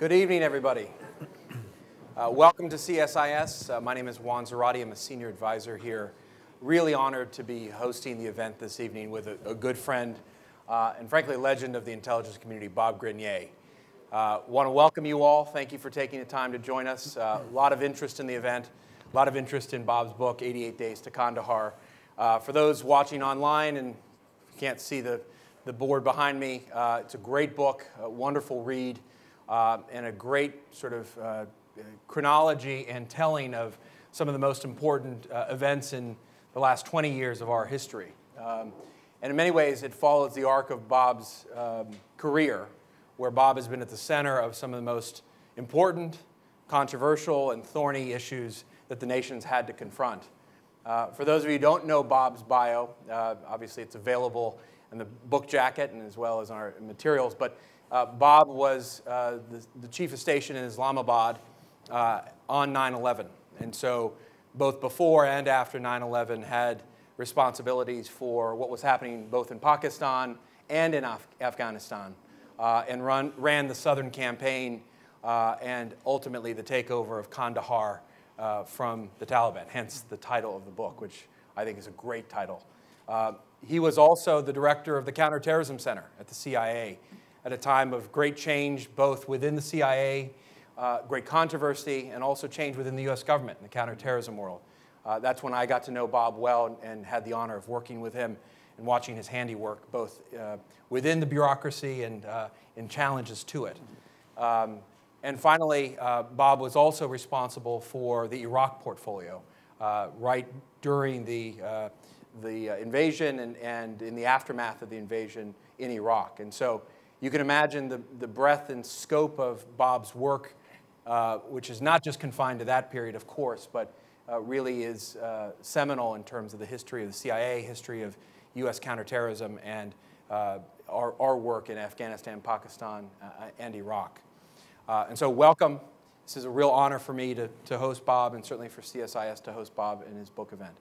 Good evening, everybody. Uh, welcome to CSIS. Uh, my name is Juan Zarate. I'm a senior advisor here. Really honored to be hosting the event this evening with a, a good friend uh, and, frankly, legend of the intelligence community, Bob Grenier. Uh, Want to welcome you all. Thank you for taking the time to join us. Uh, a lot of interest in the event, a lot of interest in Bob's book, 88 Days to Kandahar. Uh, for those watching online and can't see the, the board behind me, uh, it's a great book, a wonderful read, uh, and a great sort of uh, chronology and telling of some of the most important events in the last 20 years of our history. Um, and in many ways, it follows the arc of Bob's um, career where Bob has been at the center of some of the most important, controversial, and thorny issues that the nation's had to confront. Uh, for those of you who don't know Bob's bio, uh, obviously it's available in the book jacket and as well as our materials, but uh, Bob was uh, the, the, chief of station in Islamabad uh, on 9-11. And so both before and after 9-11 had responsibilities for what was happening both in Pakistan and in Af Afghanistan uh, and run, ran the Southern Campaign uh, and ultimately the takeover of Kandahar uh, from the Taliban, hence the title of the book, which I think is a great title. He was also the director of the Counterterrorism Center at the CIA at a time of great change, both within the CIA, uh, great controversy, and also change within the US government in the counterterrorism world. Uh, that's when I got to know Bob well and, and had the honor of working with him and watching his handiwork both uh, within the bureaucracy and uh, in challenges to it. Um, and finally, uh, Bob was also responsible for the Iraq portfolio uh, right during the, the invasion and, and in the aftermath of the invasion in Iraq. And so you can imagine the, the breadth and scope of Bob's work, uh, which is not just confined to that period, of course, but uh, really is uh, seminal in terms of the history of the CIA, history of U.S. counterterrorism, and uh, our, our, work in Afghanistan, Pakistan, uh, and Iraq. Uh, and so, welcome. This is a real honor for me to, to host Bob, and certainly for CSIS to host Bob in his book event.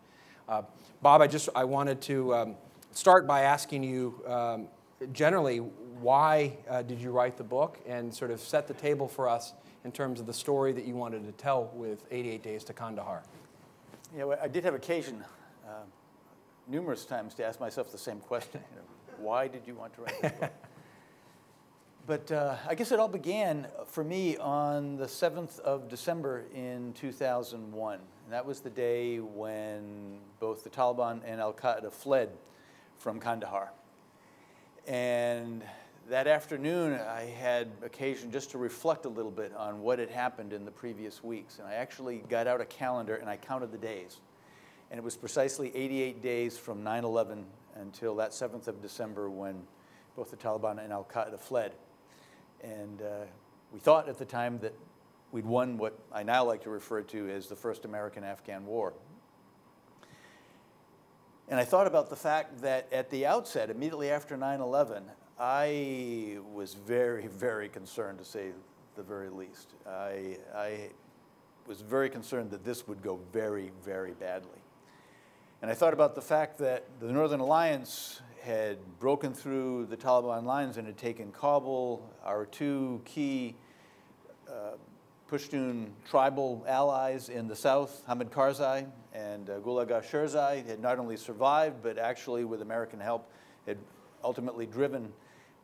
Uh, Bob, I just I wanted to um, start by asking you um, generally why uh, did you write the book, and sort of set the table for us in terms of the story that you wanted to tell with 88 Days to Kandahar. Yeah, well, I did have occasion uh, numerous times to ask myself the same question. You know, why did you want to write this book? but uh, I guess it all began for me on the 7th of December in 2001. And that was the day when both the Taliban and Al Qaeda fled from Kandahar. And that afternoon, I had occasion just to reflect a little bit on what had happened in the previous weeks. And I actually got out a calendar and I counted the days. And it was precisely 88 days from 9 11 until that 7th of December when both the Taliban and Al Qaeda fled. And uh, we thought at the time that we'd won what I now like to refer to as the first American Afghan War. And I thought about the fact that at the outset, immediately after 9 11, I was very, very concerned, to say the very least. I, I was very concerned that this would go very, very badly. And I thought about the fact that the Northern Alliance had broken through the Taliban lines and had taken Kabul, our two key uh, Pashtun tribal allies in the south, Hamid Karzai and uh, Gul Agha Sherzai, had not only survived, but actually, with American help, had ultimately driven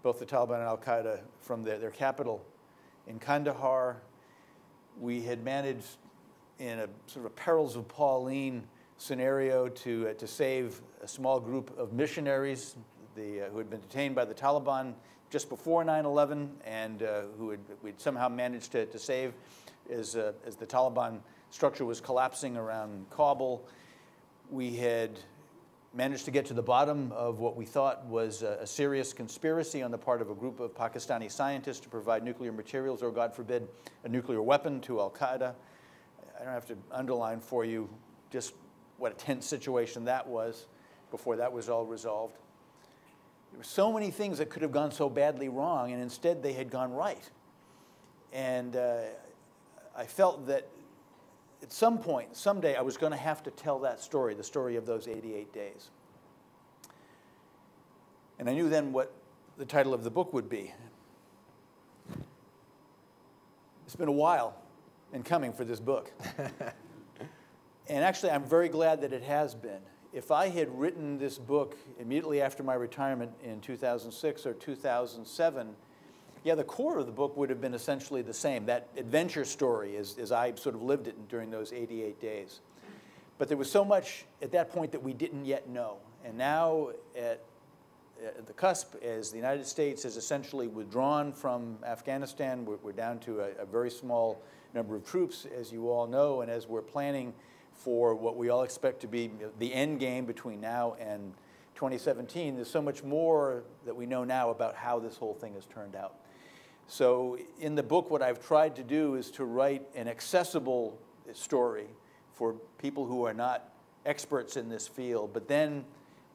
both the Taliban and Al Qaeda from their, their capital in Kandahar. We had managed, in a sort of perils of Pauline scenario, to, uh, to save a small group of missionaries the, uh, who had been detained by the Taliban just before 9 11 and uh, who had, we'd somehow managed to, to save as, uh, as the Taliban structure was collapsing around Kabul. We had managed to get to the bottom of what we thought was a, a, serious conspiracy on the part of a group of Pakistani scientists to provide nuclear materials or, God forbid, a nuclear weapon to Al Qaeda. I don't have to underline for you just what a tense situation that was before that was all resolved. There were so many things that could have gone so badly wrong, and instead they had gone right. And uh, I felt that at some point, someday, I was going to have to tell that story, the story of those 88 days. And I knew then what the title of the book would be. It's been a while in coming for this book. and actually, I'm very glad that it has been. If I had written this book immediately after my retirement in 2006 or 2007, yeah, the core of the book would have been essentially the same, that adventure story as, as I sort of lived it during those 88 days. But there was so much at that point that we didn't yet know. And now at, at the cusp, as the United States has essentially withdrawn from Afghanistan, we're, we're down to a, a very small number of troops, as you all know, and as we're planning for what we all expect to be the end game between now and 2017, there's so much more that we know now about how this whole thing has turned out. So in the book, what I've tried to do is to write an accessible story for people who are not experts in this field. But then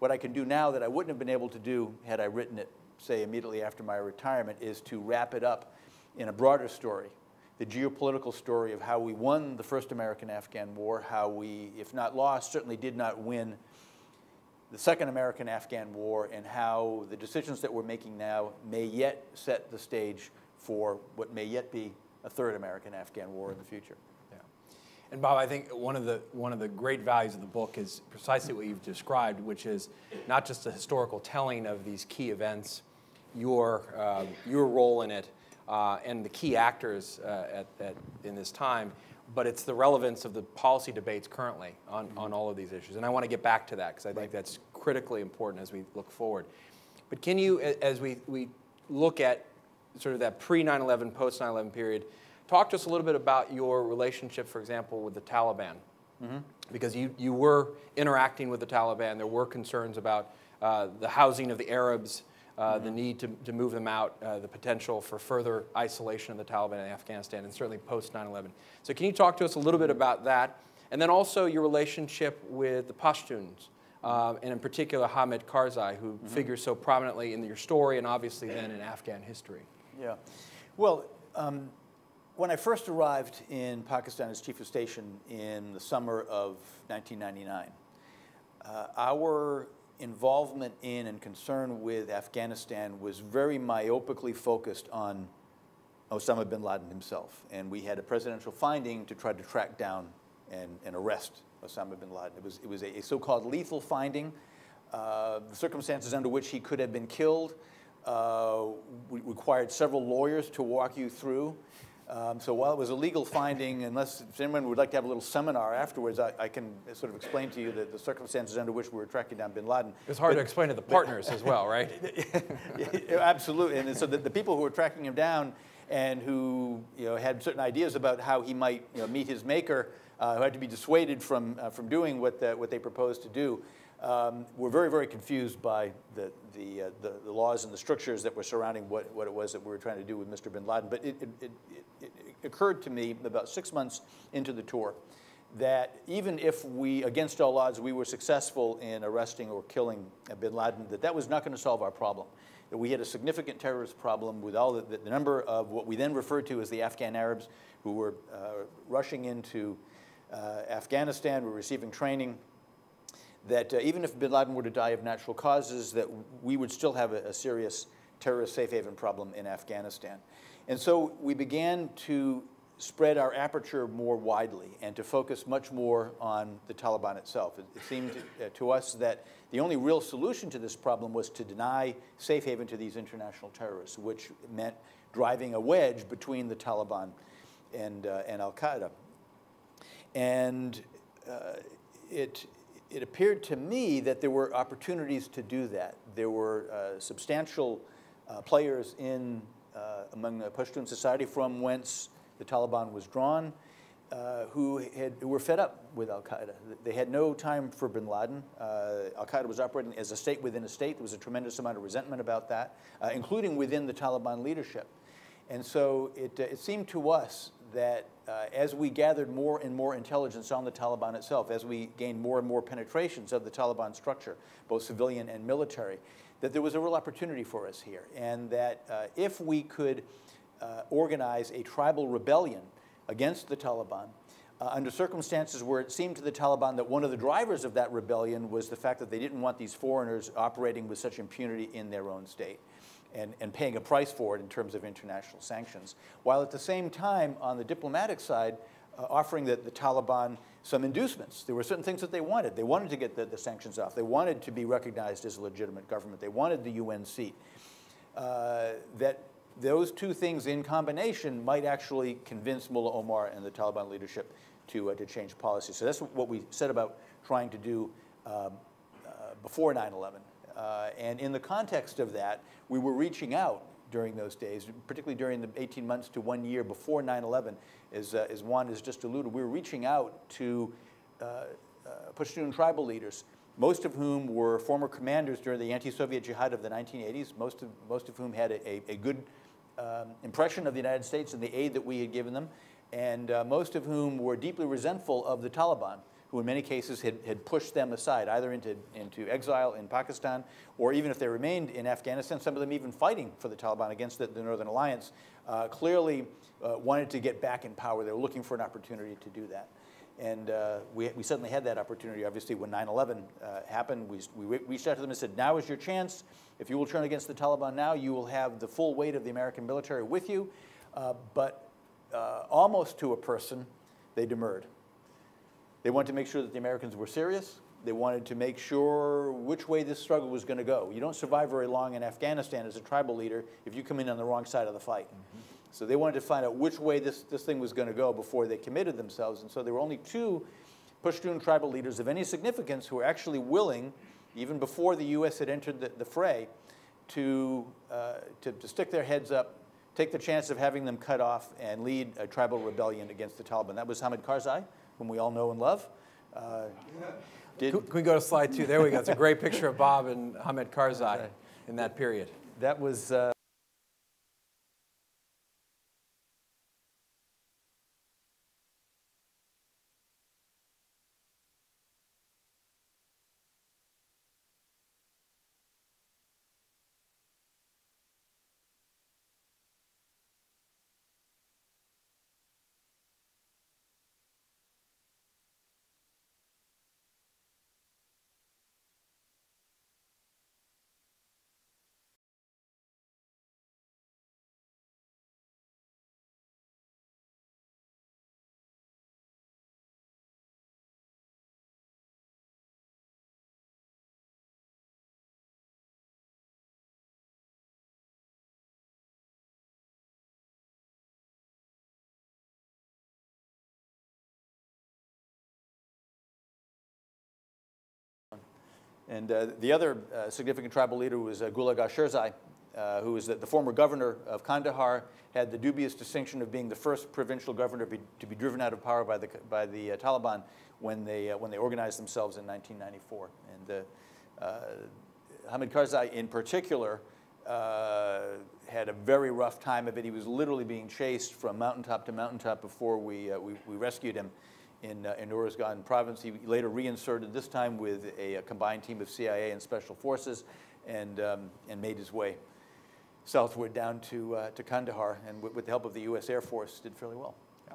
what I can do now that I wouldn't have been able to do had I written it, say, immediately after my retirement, is to wrap it up in a broader story. The geopolitical story of how we won the first American-Afghan war, how we, if not lost, certainly did not win the second American-Afghan war, and how the decisions that we're making now may yet set the stage for what may yet be a third American-Afghan war in the future. Yeah. And Bob, I think one of the one of the great values of the book is precisely what you've described, which is not just the historical telling of these key events, your uh, your role in it, uh, and the key actors uh, at, at, in this time, but it's the relevance of the policy debates currently on, mm-hmm. on all of these issues. And I want to get back to that because I right. think that's critically important as we look forward. But can you, as we, we look at sort of that pre 9 11, post 9 11 period, Talk to us a little bit about your relationship, for example, with the Taliban. Mm-hmm. Because you, you were interacting with the Taliban. There were concerns about uh, the housing of the Arabs, uh, mm-hmm. the need to, to move them out, uh, the potential for further isolation of the Taliban in Afghanistan, and certainly post 9 11. So, can you talk to us a little bit about that? And then also your relationship with the Pashtuns, uh, and in particular Hamid Karzai, who mm-hmm. figures so prominently in your story and obviously then in Afghan history. Yeah. Well, um, when I first arrived in Pakistan as chief of station in the summer of 1999, uh, our involvement in and concern with Afghanistan was very myopically focused on Osama bin Laden himself. And we had a presidential finding to try to track down and, and arrest Osama bin Laden. It was, it was a, a so-called lethal finding. Uh, the circumstances under which he could have been killed uh, required several lawyers to walk you through. Um, so while it was a legal finding, unless anyone would like to have a little seminar afterwards, I, I can sort of explain to you the, the, circumstances under which we were tracking down bin Laden. It's hard but, to explain to the partners as well, right? Absolutely. And so the, the, people who were tracking him down and who you know, had certain ideas about how he might you know, meet his maker, uh, who had to be dissuaded from, uh, from doing what, the, what they proposed to do, um, were very, very confused by the, the, uh, the, the, laws and the structures that were surrounding what, what it was that we were trying to do with Mr. bin Laden. But it, it, it, it occurred to me about six months into the tour that even if we, against all odds, we were successful in arresting or killing bin Laden, that that was not going to solve our problem. That we had a significant terrorist problem with all the, the number of what we then referred to as the Afghan Arabs who were uh, rushing into uh, Afghanistan, were receiving training, that uh, even if bin Laden were to die of natural causes, that we would still have a, a serious terrorist safe haven problem in Afghanistan. And so we began to spread our aperture more widely and to focus much more on the Taliban itself. It, it seemed to, uh, to, us that the only real solution to this problem was to deny safe haven to these international terrorists, which meant driving a wedge between the Taliban and, uh, and Al Qaeda. And uh, it, it appeared to me that there were opportunities to do that. There were uh, substantial uh, players in uh, among the Pashtun society from whence the Taliban was drawn, uh, who, had, who were fed up with Al Qaeda. They had no time for bin Laden. Uh, Al Qaeda was operating as a state within a state. There was a tremendous amount of resentment about that, including within the Taliban leadership. And so it, it seemed to us that uh, as we gathered more and more intelligence on the Taliban itself, as we gained more and more penetrations of the Taliban structure, both civilian and military, that there was a real opportunity for us here. And that uh, if we could uh, organize a tribal rebellion against the Taliban, uh, under circumstances where it seemed to the Taliban that one of the drivers of that rebellion was the fact that they didn't want these foreigners operating with such impunity in their own state and, and paying a price for it in terms of international sanctions, while at the same time, on the diplomatic side, uh, offering the, the Taliban some inducements. There were certain things that they wanted. They wanted to get the, the sanctions off. They wanted to be recognized as a legitimate government. They wanted the UN seat. Uh, that those two things in combination might actually convince Mullah Omar and the Taliban leadership to, uh, to change policy. So that's what we said about trying to do um, uh, before 9 11. Uh, and in the context of that, we were reaching out during those days, particularly during the 18 months to one year before 9 11, as, uh, as Juan has just alluded, we were reaching out to uh, uh, Pashtun tribal leaders, most of whom were former commanders during the anti Soviet jihad of the 1980s, most of, most of whom had a, a, a good um, impression of the United States and the aid that we had given them, and uh, most of whom were deeply resentful of the Taliban who in many cases had, had pushed them aside, either into, into exile in Pakistan, or even if they remained in Afghanistan, some of them even fighting for the Taliban against the, the Northern Alliance, uh, clearly uh, wanted to get back in power. They were looking for an opportunity to do that. And uh, we, we suddenly had that opportunity, obviously, when 9 11 uh, happened. We, we reached out to them and said, Now is your chance. If you will turn against the Taliban now, you will have the full weight of the American military with you. Uh, but uh, almost to a person, they demurred. They wanted to make sure that the Americans were serious. They wanted to make sure which way this struggle was going to go. You don't survive very long in Afghanistan as a tribal leader if you come in on the wrong side of the fight. Mm -hmm. So they wanted to find out which way this, this thing was going to go before they committed themselves. And so there were only two Pashtun tribal leaders of any significance who were actually willing, even before the U.S. had entered the, the fray, to, uh, to, to stick their heads up, take the chance of having them cut off, and lead a tribal rebellion against the Taliban. That was Hamid Karzai whom we all know and love. Uh, did, Can we go to slide two? There we go. It's a great picture of Bob and Hamid Karzai in that period. That was. Uh, And uh, the other uh, significant tribal leader was uh, Gul Agha Sherzai, uh, who was the, the, former governor of Kandahar, had the dubious distinction of being the first provincial governor be, to be driven out of power by the, by the uh, Taliban when they, uh, when they organized themselves in 1994. And Hamid Karzai, in particular, had a very rough time of it. He was literally being chased from mountaintop to mountaintop before we, we, we rescued him in, uh, in Uruzgan province. He later reinserted, this time with a, a combined team of CIA and special forces, and, um, and made his way southward down to, uh, to Kandahar, and with the help of the U.S. Air Force, did fairly well. Yeah.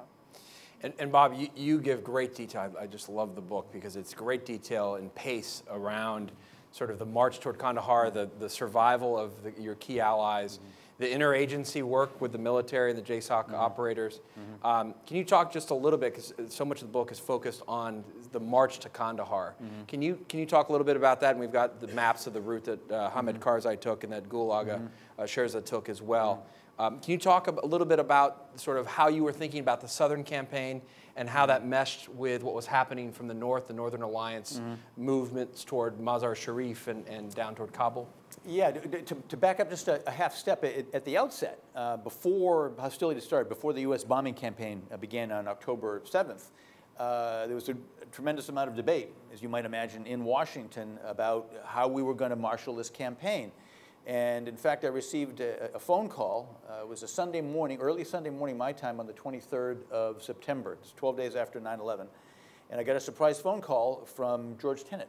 And, and Bob, you, you give great detail. I just love the book because it's great detail and pace around sort of the march toward Kandahar, the, the survival of the, your key allies. Mm -hmm the interagency work with the military and the JSOC mm -hmm. operators. Mm -hmm. um, can you talk just a little bit, because so much of the book is focused on the march to Kandahar. Mm -hmm. Can, you, can you talk a little bit about that? And we've got the maps of the route that uh, Hamid mm-hmm. Karzai took and that Gul Agha mm-hmm. uh, Sherza took as well. Mm-hmm. Um, can you talk a little bit about sort of how you were thinking about the Southern campaign and how that meshed with what was happening from the North, the Northern Alliance movements toward Mazar Sharif and, and down toward Kabul? Yeah, to, to, back up just a, a half step, at, at the outset, uh, before hostilities started, before the U.S. bombing campaign uh, began on October 7th, uh, there was a, a, tremendous amount of debate, as you might imagine, in Washington about how we were going to marshal this campaign. And in fact, I received a, a phone call. Uh, it was a Sunday morning, early Sunday morning, my time, on the 23rd of September. It's 12 days after 9 11. And I got a surprise phone call from George Tenet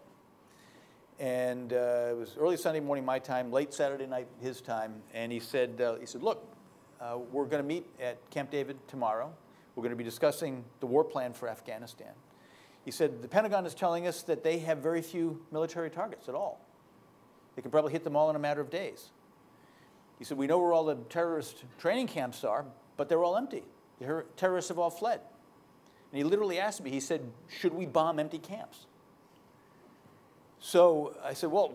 and uh, it was early Sunday morning my time, late Saturday night his time, and he said, uh, he said, look, uh, we're going to meet at Camp David tomorrow. We're going to be discussing the war plan for Afghanistan. He said, the Pentagon is telling us that they have very few military targets at all. They can probably hit them all in a matter of days. He said, we know where all the terrorist training camps are, but they're all empty. The terrorists have all fled. And he literally asked me, he said, should we bomb empty camps? So I said, well,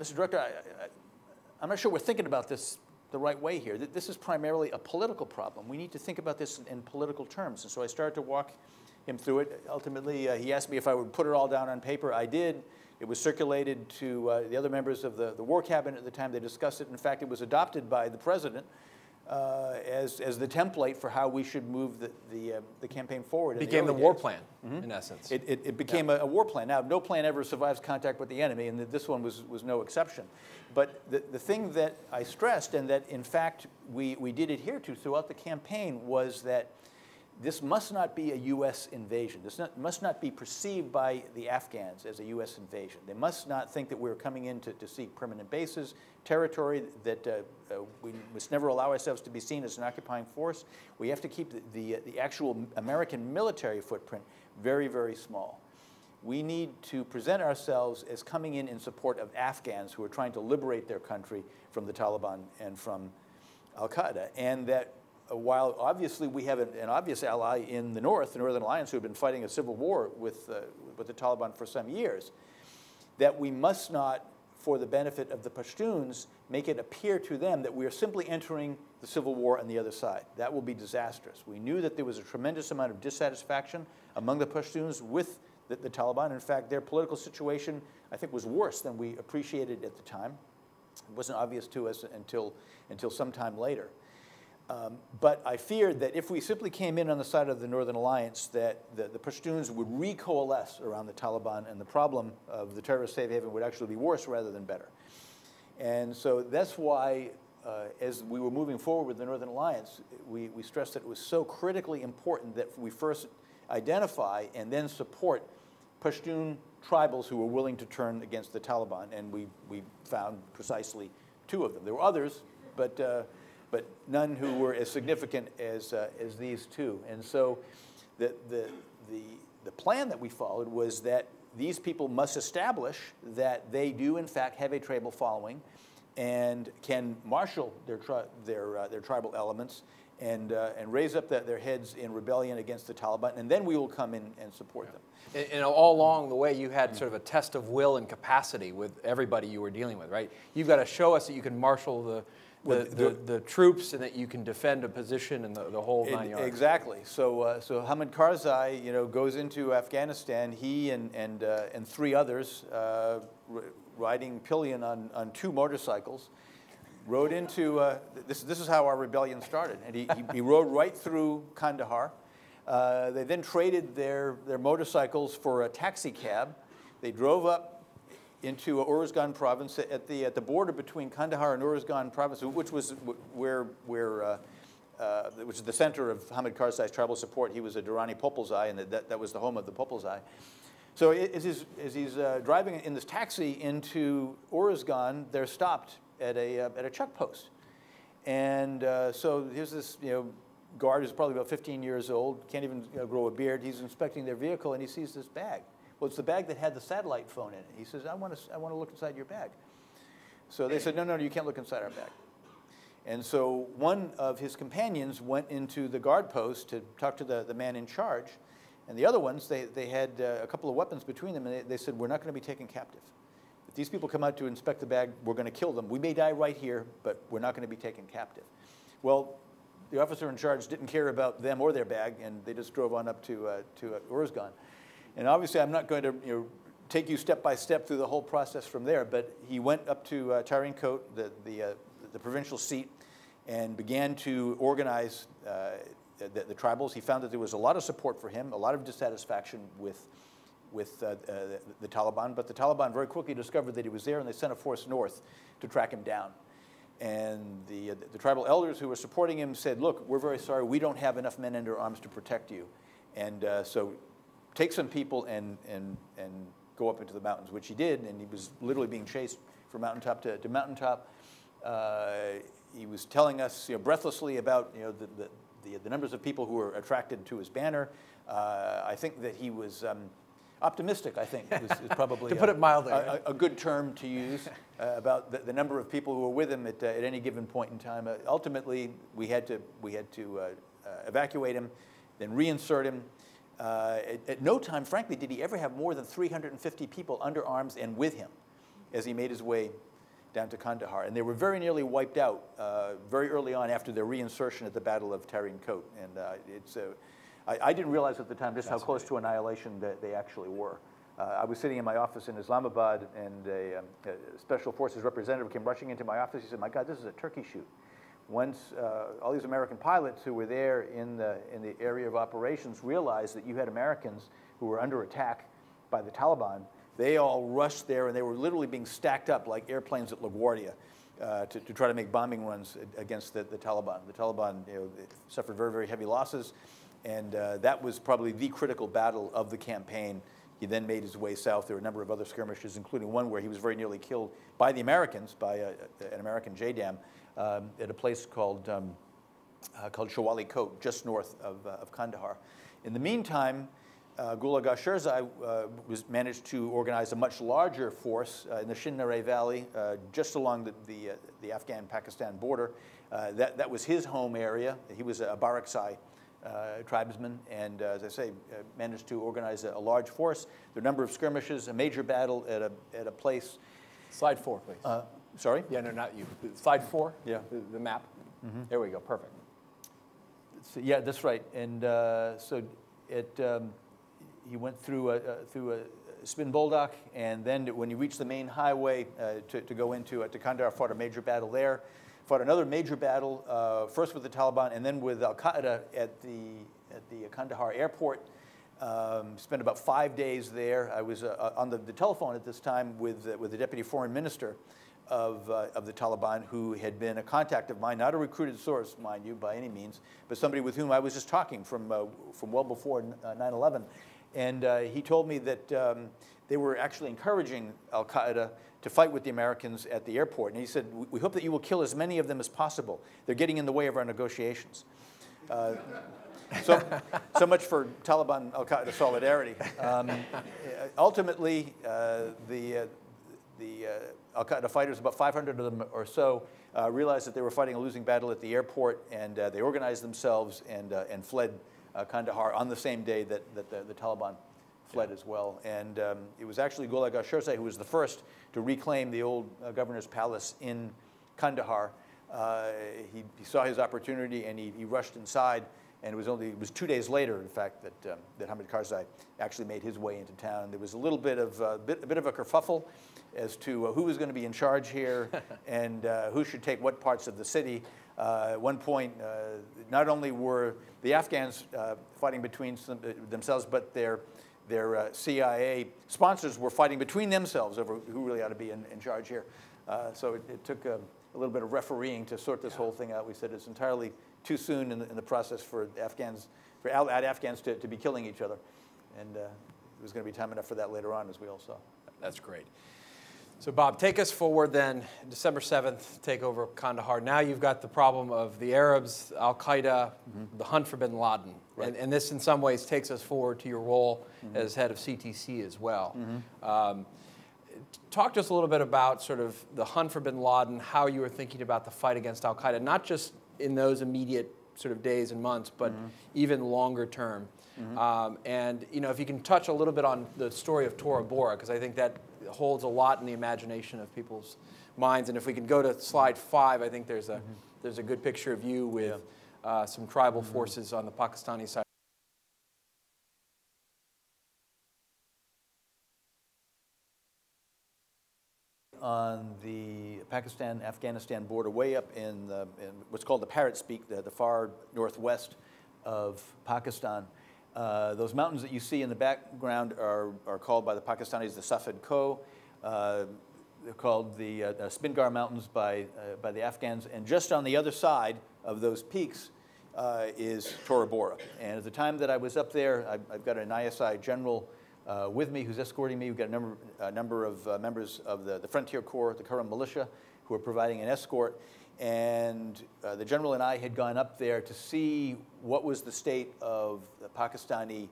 Mr. Director, I, am not sure we're thinking about this the right way here. That this is primarily a political problem. We need to think about this in political terms. And so I started to walk him through it. Ultimately, uh, he asked me if I would put it all down on paper. I did. It was circulated to uh, the other members of the, the War Cabinet at the time. They discussed it. In fact, it was adopted by the President uh, as, as the template for how we should move the, the, uh, the campaign forward. It became the, the war days. plan, mm -hmm. in essence. It, it, it became yeah. a, a, war plan. Now, no plan ever survives contact with the enemy, and this one was, was no exception. But the, the thing that I stressed, and that in fact we, we did adhere to throughout the campaign, was that this must not be a U.S. invasion. This not, must not be perceived by the Afghans as a U.S. invasion. They must not think that we're coming in to, to seek permanent bases, territory, that uh, uh, we must never allow ourselves to be seen as an occupying force. We have to keep the, the, the actual American military footprint very, very small. We need to present ourselves as coming in in support of Afghans who are trying to liberate their country from the Taliban and from al-Qaeda, and that uh, while obviously we have an, an, obvious ally in the north, the Northern Alliance, who have been fighting a civil war with, uh, with the Taliban for some years, that we must not, for the benefit of the Pashtuns, make it appear to them that we are simply entering the civil war on the other side. That will be disastrous. We knew that there was a tremendous amount of dissatisfaction among the Pashtuns with the, the Taliban. In fact, their political situation, I think, was worse than we appreciated at the time. It wasn't obvious to us until, until some time later. Um, but I feared that if we simply came in on the side of the Northern Alliance, that the, the Pashtuns would recoalesce around the Taliban, and the problem of the terrorist safe haven would actually be worse rather than better. And so that's why, uh, as we were moving forward with the Northern Alliance, we, we stressed that it was so critically important that we first identify and then support Pashtun tribals who were willing to turn against the Taliban, and we, we found precisely two of them. There were others, but uh, but none who were as significant as, uh, as these two. And so the, the, the, the plan that we followed was that these people must establish that they do, in fact, have a tribal following and can marshal their, tri their, uh, their tribal elements and, uh, and raise up the, their heads in rebellion against the Taliban, and then we will come in and support them. And, and, all along the way, you had sort of a test of will and capacity with everybody you were dealing with, right? You've got to show us that you can marshal the, the, the, the, troops and that you can defend a position and the, the whole nine yards. Exactly. So, uh, so Hamid Karzai, you know, goes into Afghanistan. He and and uh, and three others uh, riding pillion on on two motorcycles, rode into uh, this. This is how our rebellion started, and he he, he rode right through Kandahar. Uh, they then traded their their motorcycles for a taxi cab. They drove up into Uruzgan province at the, at the border between Kandahar and Uruzgan province, which was where, where uh, uh, which is the center of Hamid Karzai's tribal support. He was a Durrani Popalzai, and that, that was the home of the Popalzai. So as he's, as he's uh, driving in this taxi into Uruzgan, they're stopped at a, uh, at a check post. And uh, so here's this you know, guard who's probably about 15 years old, can't even you know, grow a beard. He's inspecting their vehicle, and he sees this bag. Well, it's the bag that had the satellite phone in it. He says, I want to, I want to look inside your bag. So they said, no, no, no, you can't look inside our bag. And so one of his companions went into the guard post to talk to the, the man in charge. And the other ones, they, they had uh, a couple of weapons between them, and they, they said, we're not going to be taken captive. If these people come out to inspect the bag, we're going to kill them. We may die right here, but we're not going to be taken captive. Well, the officer in charge didn't care about them or their bag, and they just drove on up to, uh, to uh. And obviously, I'm not going to you know, take you step by step through the whole process from there, but he went up to uh, Tarin-Kot, the, the, uh, the, provincial seat, and began to organize uh, the, the, tribals. He found that there was a lot of support for him, a lot of dissatisfaction with, with uh, uh, the, the Taliban, but the Taliban very quickly discovered that he was there, and they sent a force north to track him down. And the, uh, the tribal elders who were supporting him said, look, we're very sorry, we don't have enough men under arms to protect you. And so take some people and, and, and go up into the mountains, which he did, and he was literally being chased from mountaintop to, to mountaintop. Uh, he was telling us you know, breathlessly about you know, the, the, the, numbers of people who were attracted to his banner. Uh, I think that he was, um, optimistic, I think, is, is probably To put a- it mildly, a, a, a good term to use uh, about the, the number of people who were with him at, uh, at any given point in time. Uh, ultimately, we had to we had to uh, evacuate him, then reinsert him. Uh, at, at no time, frankly, did he ever have more than 350 people under arms and with him as he made his way down to Kandahar. And they were very nearly wiped out uh, very early on after their reinsertion at the Battle of Tarin Kot. And uh, it's, uh, I, I didn't realize at the time just how close to annihilation that they actually were. Uh, I was sitting in my office in Islamabad, and a, um, a special forces representative came rushing into my office. He said, "My God, this is a turkey shoot." Once uh, all these American pilots who were there in the in the area of operations realized that you had Americans who were under attack by the Taliban, they all rushed there, and they were literally being stacked up like airplanes at LaGuardia. Uh, to, to try to make bombing runs against the, the Taliban. The Taliban you know, suffered very, very heavy losses, and uh, that was probably the critical battle of the campaign. He then made his way south. There were a number of other skirmishes, including one where he was very nearly killed by the Americans, by a, an American JDAM, um, at a place called, um, uh, called Shawali Kot, just north of, uh, of Kandahar. In the meantime, uh, Shirzai uh, was managed to organize a much larger force uh, in the Shinare Valley, uh, just along the, the, uh, the Afghan-Pakistan border. Uh, that, that was his home area. He was a Barakzai uh, tribesman, and uh, as I say, uh, managed to organize a, a large force. There are a number of skirmishes, a major battle at a, at a place. Slide four, please. Sorry? yeah, no, not you. Slide four? Yeah. The, the map? There we go, perfect. So, yeah, that's right. And uh, so it, um, he went through a, uh, through a Spin Boldak, and then when he reached the main highway uh, to, to go into uh, to Kandahar, fought a major battle there. Fought another major battle, uh, first with the Taliban and then with Al Qaeda at the, at the Kandahar airport. Um, spent about five days there. I was uh, on the, the telephone at this time with, uh, with the deputy foreign minister of, uh, of the Taliban, who had been a contact of mine, not a recruited source, mind you, by any means, but somebody with whom I was just talking from, uh, from well before 9 11. And uh, he told me that um, they were actually encouraging Al Qaeda to fight with the Americans at the airport. And he said, We hope that you will kill as many of them as possible. They're getting in the way of our negotiations. Uh, so, so much for Taliban Al Qaeda solidarity. Um, ultimately, uh, the, uh, the uh, Al Qaeda fighters, about 500 of them or so, uh, realized that they were fighting a losing battle at the airport, and uh, they organized themselves and, uh, and fled uh, Kandahar on the same day that, that the, the Taliban fled as well. And um, it was actually Gul Agha Shirzai who was the first to reclaim the old uh, governor's palace in Kandahar. Uh, he, he, saw his opportunity and he, he, rushed inside. And it was only it was two days later, in fact, that um, that Hamid Karzai actually made his way into town. There was a little bit of uh, bit, a bit of a kerfuffle as to uh, who was going to be in charge here and uh, who should take what parts of the city. Uh, at one point, uh, not only were the Afghans uh, fighting between some, themselves, but their their uh, CIA sponsors were fighting between themselves over who really ought to be in, in charge here. Uh, so it, it took a, a, little bit of refereeing to sort this yeah. whole thing out. We said it's entirely too soon in the, in the process for Afghans, for Al Afghans to, to be killing each other. And uh, it was going to be time enough for that later on, as we all saw. That's great. So, Bob, take us forward then. December 7th, take over Kandahar. Now you've got the problem of the Arabs, Al Qaeda, mm-hmm. the hunt for bin Laden. Right. And, and, this, in some ways, takes us forward to your role mm-hmm. as head of CTC as well. Mm-hmm. Um, talk to us a little bit about sort of the hunt for bin Laden, how you were thinking about the fight against Al Qaeda, not just in those immediate sort of days and months, but mm-hmm. even longer term. Mm-hmm. Um, and you know, if you can touch a little bit on the story of Tora Bora, because I think that holds a lot in the imagination of people's minds. And if we can go to slide five, I think there's a mm-hmm. there's a good picture of you with yeah. uh, some tribal mm-hmm. forces on the Pakistani side. on the Pakistan-Afghanistan border, way up in, the, in, what's called the Parrot's Beak, the, the far northwest of Pakistan. Uh, those mountains that you see in the background are, are called by the Pakistanis the Safed Koh. Uh, they're called the, uh, the Spin Ghar Mountains by, uh, by the Afghans. And just on the other side of those peaks uh, is Tora Bora. And at the time that I was up there, I've, I've got an ISI general with me who's escorting me. We've got a number, a number of members of the, the Frontier Corps, the Kurram Militia, who are providing an escort. And uh, the general and I had gone up there to see what was the state of the Pakistani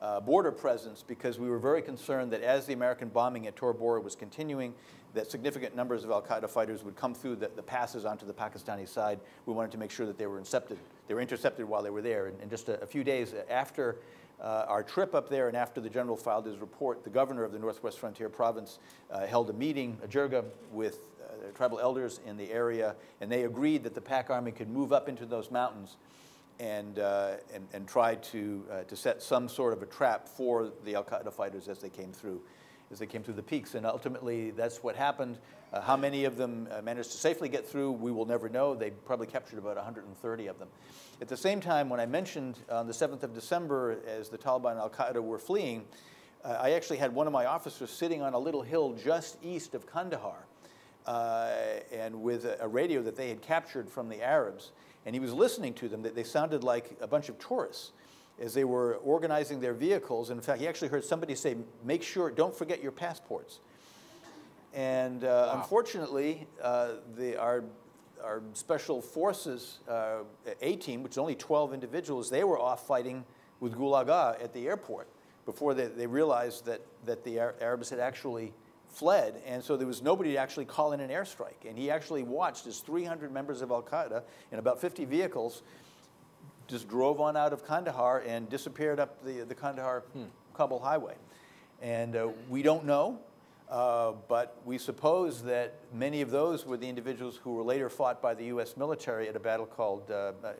uh, border presence because we were very concerned that as the American bombing at Tora Bora was continuing, that significant numbers of Al Qaeda fighters would come through the, the, passes onto the Pakistani side. We wanted to make sure that they were intercepted. They were intercepted while they were there. And, and just a, a, few days after uh, our trip up there and after the general filed his report, the governor of the Northwest Frontier Province uh, held a meeting, a jirga, with tribal elders in the area, and they agreed that the Pak Army could move up into those mountains and, uh, and, and try to, uh, to set some sort of a trap for the Al Qaeda fighters as they came through as they came through the peaks. And ultimately, that's what happened. Uh, how many of them uh, managed to safely get through, we will never know. They probably captured about 130 of them. At the same time, when I mentioned on the 7th of December, as the Taliban and Al Qaeda were fleeing, uh, I actually had one of my officers sitting on a little hill just east of Kandahar. Uh, and with a, a, radio that they had captured from the Arabs, and he was listening to them. That they sounded like a bunch of tourists as they were organizing their vehicles. In fact, he actually heard somebody say, make sure, don't forget your passports. And uh, wow. unfortunately, uh, the, our, our special forces uh, A team, which is only 12 individuals, they were off fighting with Gul Agha at the airport before they, they realized that, that the Arabs had actually fled. And so there was nobody to actually call in an airstrike. And he actually watched as 300 members of Al Qaeda in about 50 vehicles just drove on out of Kandahar and disappeared up the, the Kandahar hmm. Kabul highway. And uh, we don't know, uh, but we suppose that many of those were the individuals who were later fought by the U.S. military at a battle called uh, uh,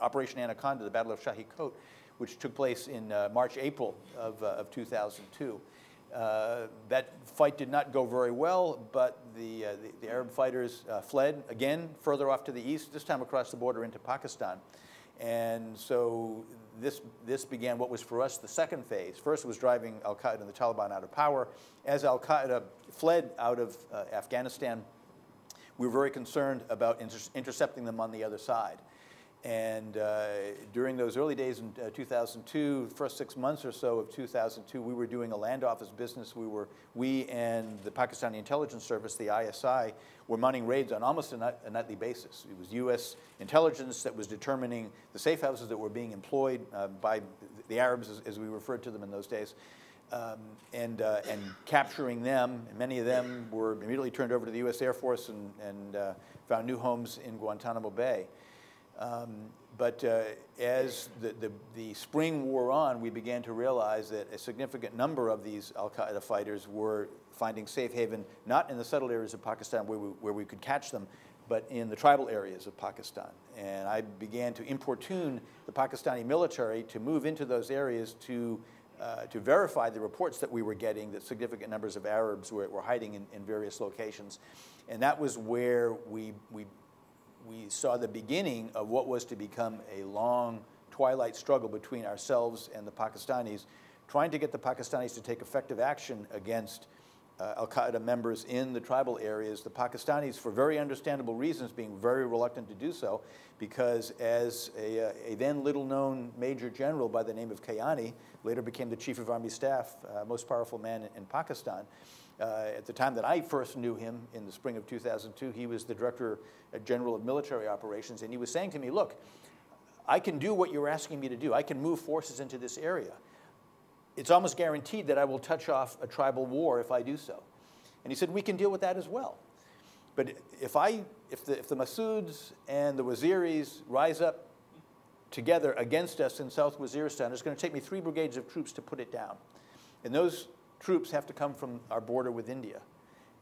Operation Anaconda, the Battle of Shahi Kot, which took place in uh, March, April of, uh, of 2002. Uh, that fight did not go very well, but the, uh, the, the, Arab fighters uh, fled again further off to the east, this time across the border into Pakistan. And so this, this began what was for us the second phase. First was driving Al Qaeda and the Taliban out of power. As Al Qaeda fled out of uh, Afghanistan, we were very concerned about inter intercepting them on the other side. And uh, during those early days in uh, 2002, first six months or so of 2002, we were doing a land office business. We were, we and the Pakistani intelligence service, the ISI, were mounting raids on almost a, a nightly basis. It was U.S. intelligence that was determining the safe houses that were being employed uh, by the Arabs, as, as, we referred to them in those days, um, and, uh, and capturing them. And many of them were immediately turned over to the U.S. Air Force and, and uh, found new homes in Guantanamo Bay. Um, but uh, as the, the, the, spring wore on, we began to realize that a significant number of these Al Qaeda fighters were finding safe haven not in the settled areas of Pakistan where we, where we could catch them, but in the tribal areas of Pakistan. And I began to importune the Pakistani military to move into those areas to, uh, to verify the reports that we were getting that significant numbers of Arabs were, were hiding in, in various locations. And that was where we, we we saw the beginning of what was to become a long twilight struggle between ourselves and the Pakistanis, trying to get the Pakistanis to take effective action against uh, Al Qaeda members in the tribal areas. The Pakistanis, for very understandable reasons, being very reluctant to do so, because as a, uh, a then little known major general by the name of Kayani, later became the chief of army staff, uh, most powerful man in, in Pakistan, uh, at the time that I first knew him in the spring of 2002, he was the Director General of Military Operations, and he was saying to me, look, I can do what you're asking me to do. I can move forces into this area. It's almost guaranteed that I will touch off a tribal war if I do so. And he said, we can deal with that as well. But if, I, if, the, if the Masouds and the Waziris rise up together against us in South Waziristan, it's going to take me three brigades of troops to put it down. And those troops have to come from our border with India.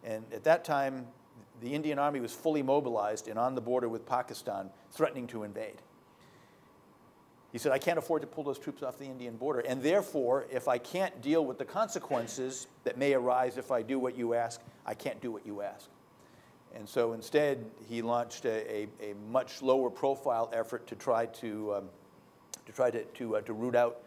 And at that time, the Indian Army was fully mobilized and on the border with Pakistan, threatening to invade. He said, I can't afford to pull those troops off the Indian border. And therefore, if I can't deal with the consequences that may arise if I do what you ask, I can't do what you ask. And so instead, he launched a, a, a much lower profile effort to try to, um, to, try to, to, uh, to root out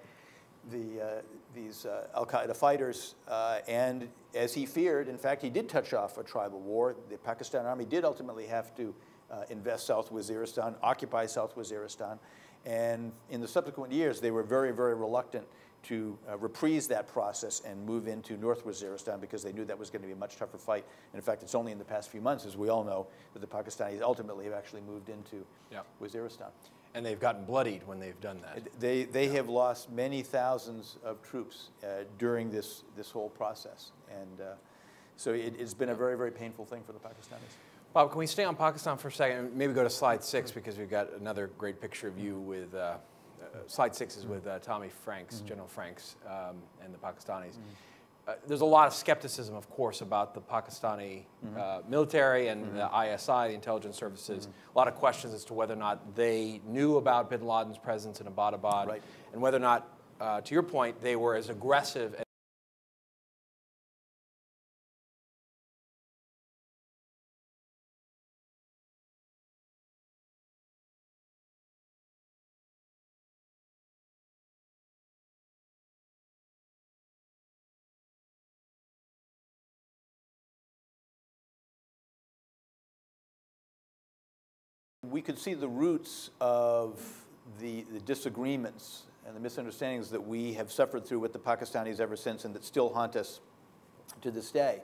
the, uh, these uh, Al Qaeda fighters. Uh, and as he feared, in fact, he did touch off a tribal war. The Pakistan army did ultimately have to uh, invest South Waziristan, occupy South Waziristan. And in the subsequent years, they were very, very reluctant to uh, reprise that process and move into North Waziristan because they knew that was going to be a much tougher fight. And in fact, it's only in the past few months, as we all know, that the Pakistanis ultimately have actually moved into Waziristan. And they've gotten bloodied when they've done that. They, they have lost many thousands of troops uh, during this, this whole process. And uh, so it, has been a very, very painful thing for the Pakistanis. Bob, can we stay on Pakistan for a second? Maybe go to slide six because we've got another great picture of you with. Uh, uh, slide six is with uh, Tommy Franks, mm-hmm. General Franks, um, and the Pakistanis. Mm-hmm. Uh, there's a lot of skepticism, of course, about the Pakistani mm-hmm. uh, military and mm-hmm. the ISI, the intelligence services. Mm-hmm. A lot of questions as to whether or not they knew about bin Laden's presence in Abbottabad, right. and whether or not, uh, to your point, they were as aggressive. We could see the roots of the, the disagreements and the misunderstandings that we have suffered through with the Pakistanis ever since and that still haunt us to this day.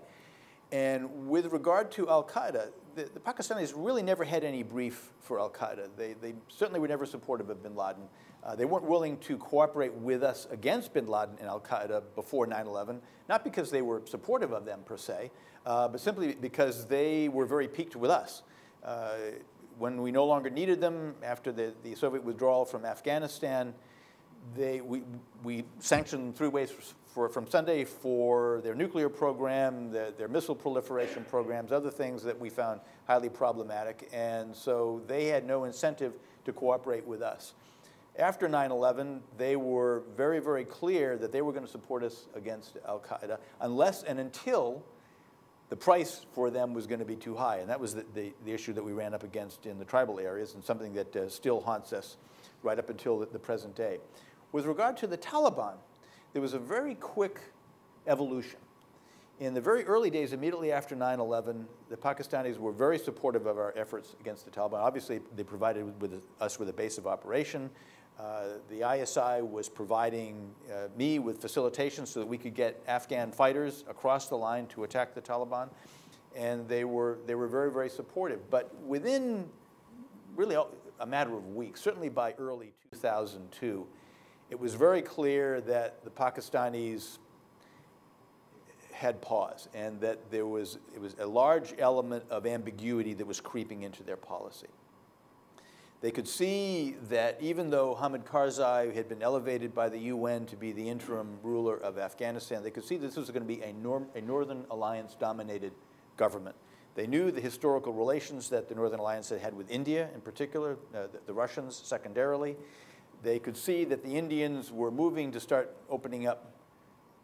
And with regard to Al Qaeda, the, the, Pakistanis really never had any brief for Al Qaeda. They, they certainly were never supportive of bin Laden. Uh, they weren't willing to cooperate with us against bin Laden and Al Qaeda before 9 11, not because they were supportive of them per se, uh, but simply because they were very piqued with us. Uh, when we no longer needed them after the, the Soviet withdrawal from Afghanistan, they, we, we sanctioned three ways for, from Sunday for their nuclear program, their, their missile proliferation programs, other things that we found highly problematic. And so they had no incentive to cooperate with us. After 9 11, they were very, very clear that they were going to support us against Al Qaeda unless and until the price for them was going to be too high. And that was the, the, the, issue that we ran up against in the tribal areas and something that uh, still haunts us right up until the, the, present day. With regard to the Taliban, there was a very quick evolution. In the very early days, immediately after 9 11, the Pakistanis were very supportive of our efforts against the Taliban. Obviously, they provided with us with a base of operation. Uh, the ISI was providing uh, me with facilitation so that we could get Afghan fighters across the line to attack the Taliban. And they were, they were very, very supportive. But within really a matter of weeks, certainly by early 2002, it was very clear that the Pakistanis had pause and that there was, it was a large element of ambiguity that was creeping into their policy. They could see that even though Hamid Karzai had been elevated by the UN to be the interim ruler of Afghanistan, they could see this was going to be a, a Northern Alliance dominated government. They knew the historical relations that the Northern Alliance had had with India in particular, uh, the, the, Russians secondarily. They could see that the Indians were moving to start opening up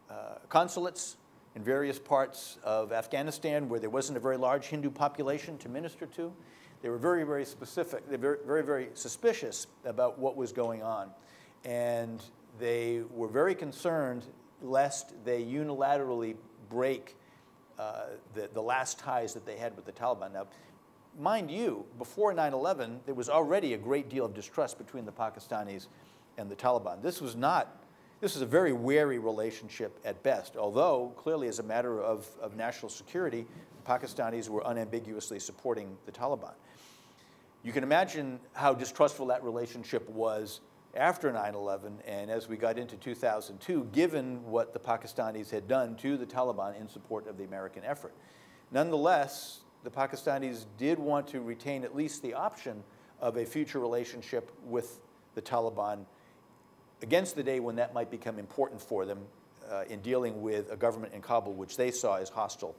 uh, consulates in various parts of Afghanistan where there wasn't a very large Hindu population to minister to. They were very, very specific. They were very, very suspicious about what was going on. And they were very concerned lest they unilaterally break uh, the, the last ties that they had with the Taliban. Now, mind you, before 9 11, there was already a great deal of distrust between the Pakistanis and the Taliban. This was not, this was a very wary relationship at best, although clearly, as a matter of, of national security, Pakistanis were unambiguously supporting the Taliban. You can imagine how distrustful that relationship was after 9 11 and as we got into 2002, given what the Pakistanis had done to the Taliban in support of the American effort. Nonetheless, the Pakistanis did want to retain at least the option of a future relationship with the Taliban against the day when that might become important for them uh, in dealing with a government in Kabul which they saw as hostile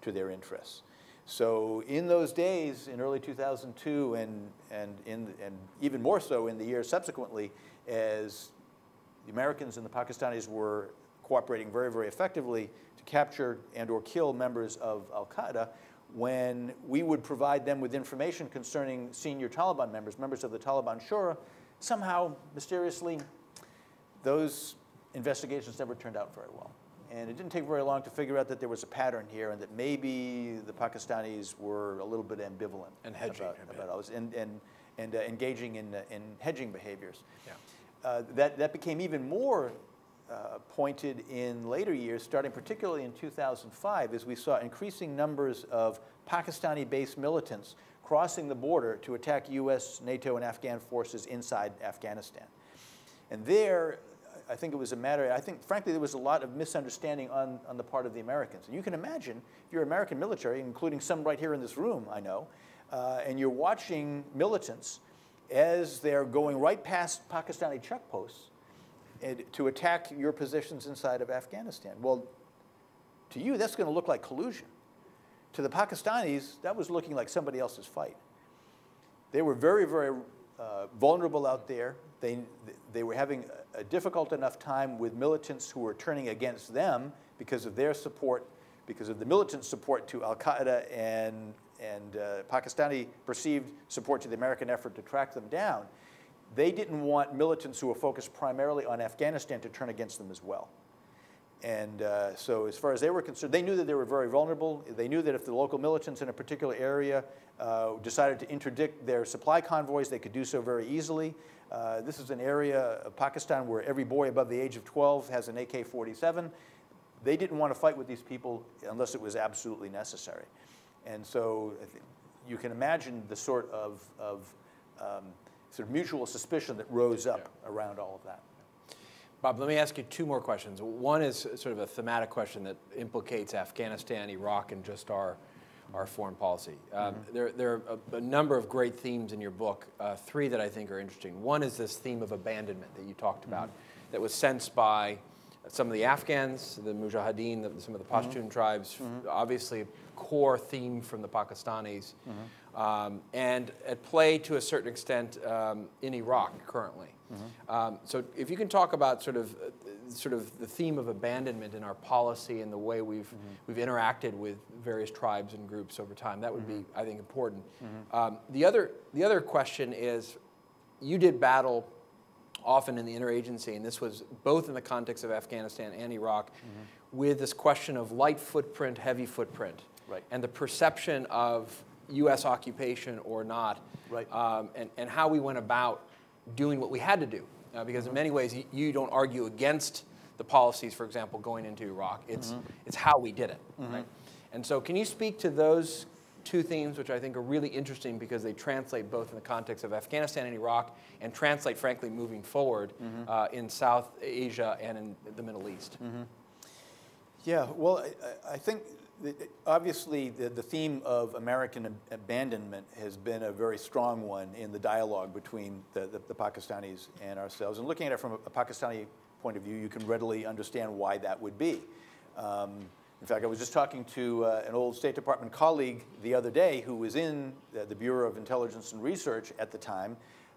to their interests. So in those days, in early 2002, and, and, in, and even more so in the years subsequently, as the Americans and the Pakistanis were cooperating very, very effectively to capture and or kill members of al-Qaeda, when we would provide them with information concerning senior Taliban members, members of the Taliban Shura, somehow, mysteriously, those investigations never turned out very well. And it didn't take very long to figure out that there was a pattern here and that maybe the Pakistanis were a little bit ambivalent and hedging about, about all this and, and, and uh, engaging in, uh, in hedging behaviors. Yeah. Uh, that, that became even more uh, pointed in later years, starting particularly in 2005, as we saw increasing numbers of Pakistani-based militants crossing the border to attack US, NATO, and Afghan forces inside Afghanistan. And there, I think it was a matter, I think, frankly, there was a lot of misunderstanding on, on the part of the Americans. And you can imagine, if you're American military, including some right here in this room, I know, uh, and you're watching militants as they're going right past Pakistani checkposts to attack your positions inside of Afghanistan. Well, to you, that's going to look like collusion. To the Pakistanis, that was looking like somebody else's fight. They were very, very uh, vulnerable out there. They, they were having a difficult enough time with militants who were turning against them because of their support, because of the militant support to Al Qaeda and, and uh, Pakistani perceived support to the American effort to track them down. They didn't want militants who were focused primarily on Afghanistan to turn against them as well. And uh, so as far as they were concerned, they knew that they were very vulnerable. They knew that if the local militants in a particular area uh, decided to interdict their supply convoys, they could do so very easily. Uh, this is an area of Pakistan where every boy above the age of 12 has an AK-47. They didn't want to fight with these people unless it was absolutely necessary. And so you can imagine the sort of, of um, sort of mutual suspicion that rose up yeah. around all of that. Bob, let me ask you two more questions. One is sort of a thematic question that implicates Afghanistan, Iraq, and just our, our foreign policy. Um, mm-hmm. There, there are a, a, number of great themes in your book, uh, three that I think are interesting. One is this theme of abandonment that you talked about, mm-hmm. that was sensed by some of the Afghans, the Mujahideen, the, some of the mm-hmm. Pashtun mm-hmm. tribes, mm-hmm. obviously a core theme from the Pakistanis, mm-hmm. um, and at play to a certain extent um, in Iraq currently. Mm-hmm. Um, so if you can talk about sort of, uh, sort of the theme of abandonment in our policy and the way we've, mm-hmm. we've interacted with various tribes and groups over time, that would be, mm-hmm. I think, important. Mm-hmm. Um, the, other, the other question is, you did battle often in the interagency, and this was both in the context of Afghanistan and Iraq, mm-hmm. with this question of light footprint, heavy footprint, right. and the perception of U.S. occupation or not, right. um, and, and how we went about doing what we had to do. Uh, because in many ways, you, don't argue against the policies, for example, going into Iraq. It's, mm-hmm. it's how we did it. Mm-hmm. Right? And so, can you speak to those two themes, which I think are really interesting because they translate both in the context of Afghanistan and Iraq, and translate, frankly, moving forward mm-hmm. uh, in South Asia and in the Middle East? Mm-hmm. Yeah, well, I, I think obviously, the, the theme of American abandonment has been a very strong one in the dialogue between the, the, the, Pakistanis and ourselves. And looking at it from a, a, Pakistani point of view, you can readily understand why that would be. Um, in fact, I was just talking to uh, an old State Department colleague the other day who was in the, the Bureau of Intelligence and Research at the time,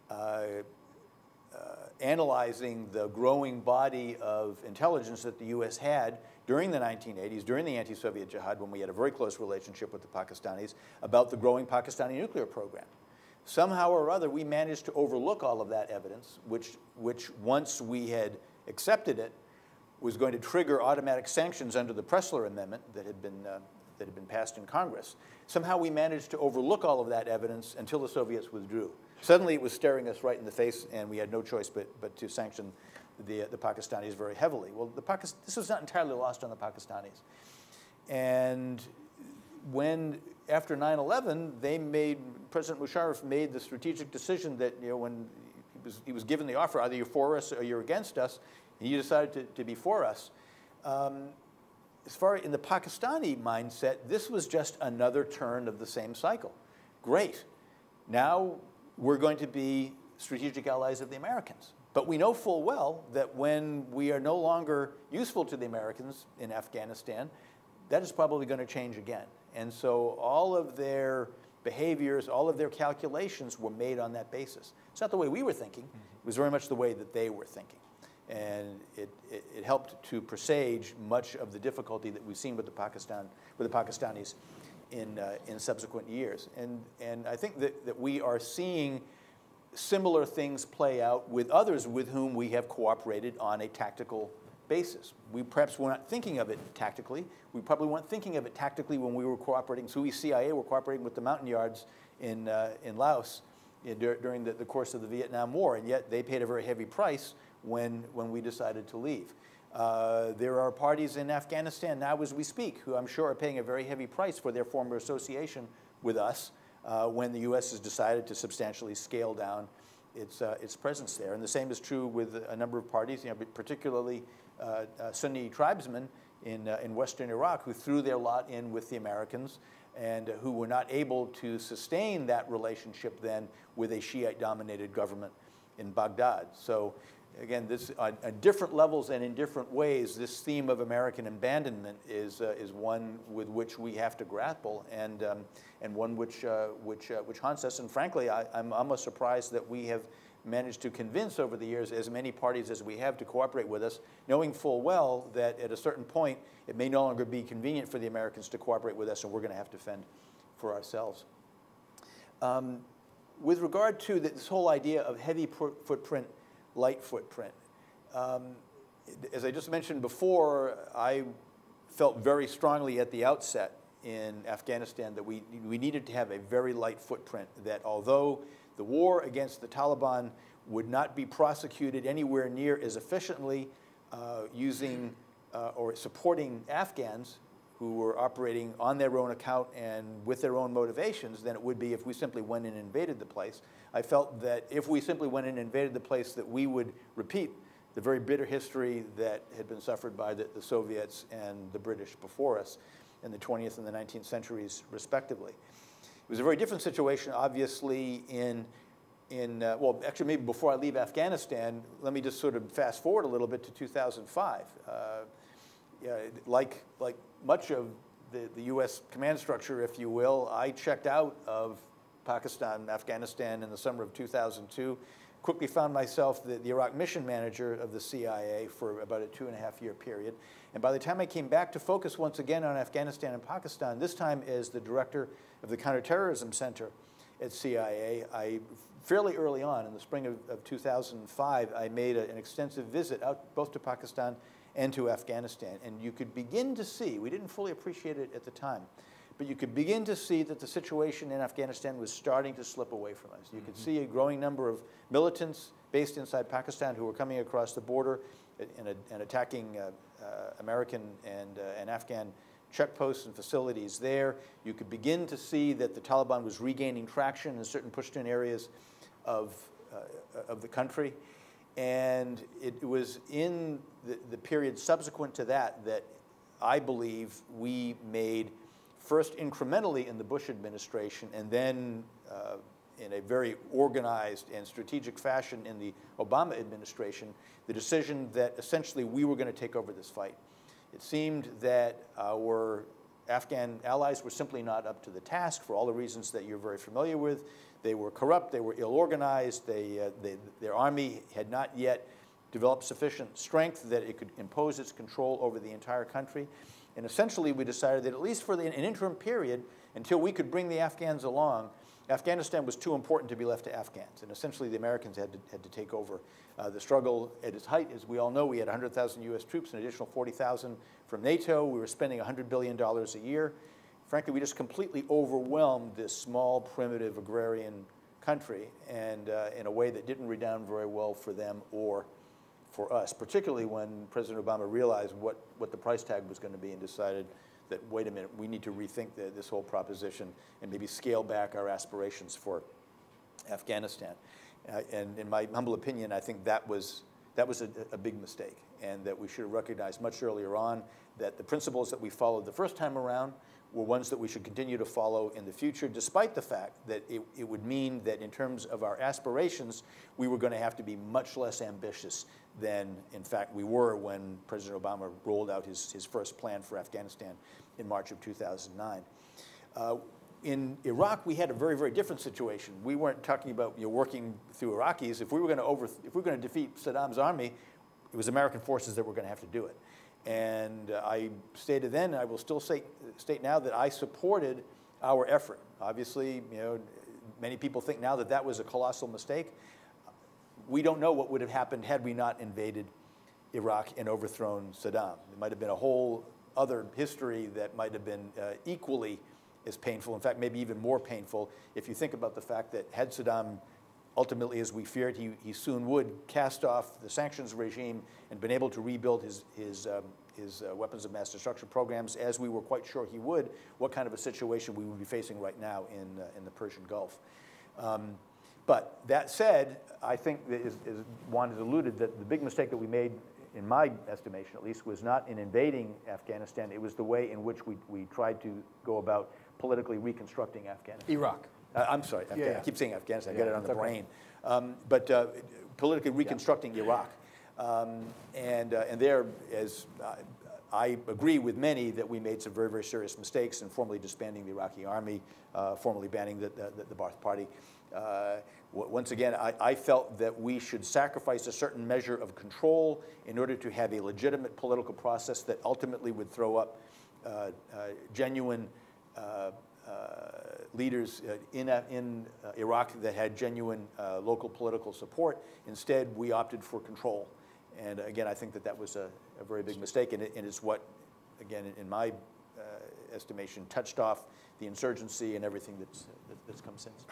uh, uh, analyzing the growing body of intelligence that the U.S. had during the 1980s, during the anti-Soviet jihad, when we had a very close relationship with the Pakistanis, about the growing Pakistani nuclear program. Somehow or other, we managed to overlook all of that evidence, which, which once we had accepted it, was going to trigger automatic sanctions under the Pressler Amendment that had been, uh, that had been passed in Congress. Somehow we managed to overlook all of that evidence until the Soviets withdrew. Suddenly it was staring us right in the face, and we had no choice but, but to sanction the, the Pakistanis very heavily. Well, the Pakist- this was not entirely lost on the Pakistanis. And when, after 9-11, they made, President Musharraf made the strategic decision that, you know, when he was, he was given the offer, either you're for us or you're against us, and he decided to, to be for us. Um, as far in the Pakistani mindset, this was just another turn of the same cycle. Great. Now we're going to be strategic allies of the Americans. But we know full well that when we are no longer useful to the Americans in Afghanistan, that is probably going to change again. And so all of their behaviors, all of their calculations were made on that basis. It's not the way we were thinking, it was very much the way that they were thinking. And it, it, it helped to presage much of the difficulty that we've seen with the, Pakistan, with the Pakistanis in, uh, in subsequent years. And, and I think that, that we are seeing similar things play out with others with whom we have cooperated on a tactical basis. We perhaps were not thinking of it tactically. We probably weren't thinking of it tactically when we were cooperating. So we CIA were cooperating with the Montagnards in, uh, in Laos during the, the, course of the Vietnam War, and yet they paid a very heavy price when, when we decided to leave. Uh, there are parties in Afghanistan now as we speak who I'm sure are paying a very heavy price for their former association with us uh, when the U.S. has decided to substantially scale down its, uh, its presence there. And the same is true with a number of parties, you know, particularly uh, uh, Sunni tribesmen in, uh, in western Iraq who threw their lot in with the Americans and who were not able to sustain that relationship then with a Shiite-dominated government in Baghdad. So again, this on, on, different levels and in different ways, this theme of American abandonment is, uh, is one with which we have to grapple and, um, and one which, uh, which, uh, which haunts us. And frankly, I, I'm almost surprised that we have managed to convince over the years as many parties as we have to cooperate with us, knowing full well that at a certain point, it may no longer be convenient for the Americans to cooperate with us and we're going to have to fend for ourselves. Um, with regard to this whole idea of heavy footprint light footprint. Um, as I just mentioned before, I felt very strongly at the outset in Afghanistan that we, we needed to have a very light footprint, that although the war against the Taliban would not be prosecuted anywhere near as efficiently uh, using uh, or supporting Afghans who were operating on their own account and with their own motivations than it would be if we simply went and invaded the place. I felt that if we simply went and invaded the place, that we would repeat the very bitter history that had been suffered by the, the Soviets and the British before us in the 20th and the 19th centuries, respectively. It was a very different situation, obviously, in, in uh, well, actually, maybe before I leave Afghanistan, let me just sort of fast forward a little bit to 2005. Uh, yeah, like, like much of the, the U.S. command structure, if you will, I checked out of Pakistan, Afghanistan in the summer of 2002. Quickly found myself the, the, Iraq mission manager of the CIA for about a two and a half year period. And by the time I came back to focus once again on Afghanistan and Pakistan, this time as the director of the Counterterrorism Center at CIA, I fairly early on in the spring of, of 2005, I made a, an extensive visit out both to Pakistan and to Afghanistan. And you could begin to see, we didn't fully appreciate it at the time, but you could begin to see that the situation in Afghanistan was starting to slip away from us. You mm -hmm. could see a growing number of militants based inside Pakistan who were coming across the border and, and attacking uh, uh, American and, uh, and Afghan checkposts and facilities there. You could begin to see that the Taliban was regaining traction in certain Pashtun areas of, uh, of the country. And it was in the, the period subsequent to that that I believe we made first incrementally in the Bush administration and then uh, in a very organized and strategic fashion in the Obama administration, the decision that essentially we were going to take over this fight. It seemed that our Afghan allies were simply not up to the task for all the reasons that you're very familiar with. They were corrupt, they were ill-organized, they, uh, they, their army had not yet developed sufficient strength that it could impose its control over the entire country. And essentially, we decided that at least for the, an interim period, until we could bring the Afghans along, Afghanistan was too important to be left to Afghans. And essentially, the Americans had to, had to take over. Uh, the struggle at its height, as we all know, we had 100,000 US troops, an additional 40,000 from NATO. We were spending $100 billion a year. Frankly, we just completely overwhelmed this small, primitive, agrarian country and uh, in a way that didn't redound very well for them or for us, particularly when President Obama realized what, what the price tag was going to be and decided that, wait a minute, we need to rethink the, this whole proposition and maybe scale back our aspirations for Afghanistan. Uh, and in my humble opinion, I think that was, that was a, a big mistake and that we should have recognized much earlier on that the principles that we followed the first time around were ones that we should continue to follow in the future, despite the fact that it, it would mean that in terms of our aspirations, we were going to have to be much less ambitious than, in fact, we were when President Obama rolled out his, his first plan for Afghanistan in March of 2009. Uh, in Iraq, we had a very, very different situation. We weren't talking about you know, working through Iraqis. If we were going to over, if we were going to defeat Saddam's army, it was American forces that were going to have to do it. And I stated then, and I will still say, state now, that I supported our effort. Obviously, you know, many people think now that that was a colossal mistake. We don't know what would have happened had we not invaded Iraq and overthrown Saddam. There might have been a whole other history that might have been uh, equally as painful, in fact, maybe even more painful, if you think about the fact that had Saddam ultimately, as we feared, he, he soon would cast off the sanctions regime and been able to rebuild his, his, um, his uh, weapons of mass destruction programs, as we were quite sure he would, what kind of a situation we would be facing right now in, uh, in the Persian Gulf. Um, but that said, I think as, as Juan has alluded, that the big mistake that we made, in my estimation at least, was not in invading Afghanistan. It was the way in which we, we tried to go about politically reconstructing Afghanistan. Iraq. Uh, I'm sorry, Afghan- Yeah. I keep saying Afghanistan, I Yeah, got it on the okay. brain. Um, But uh, politically reconstructing Iraq. Um, And, uh, and there, as uh, I agree with many, that we made some very, very serious mistakes in formally disbanding the Iraqi army, uh, formally banning the, the the Ba'ath Party. Uh, Once again, I, I felt that we should sacrifice a certain measure of control in order to have a legitimate political process that ultimately would throw up uh, uh, genuine uh, uh, leaders uh, in, uh, in uh, Iraq that had genuine uh, local political support. Instead, we opted for control. And again, I think that that was a, a very big mistake, and, it, and it's what, again, in my uh, estimation, touched off the insurgency and everything that's, that, that's come since.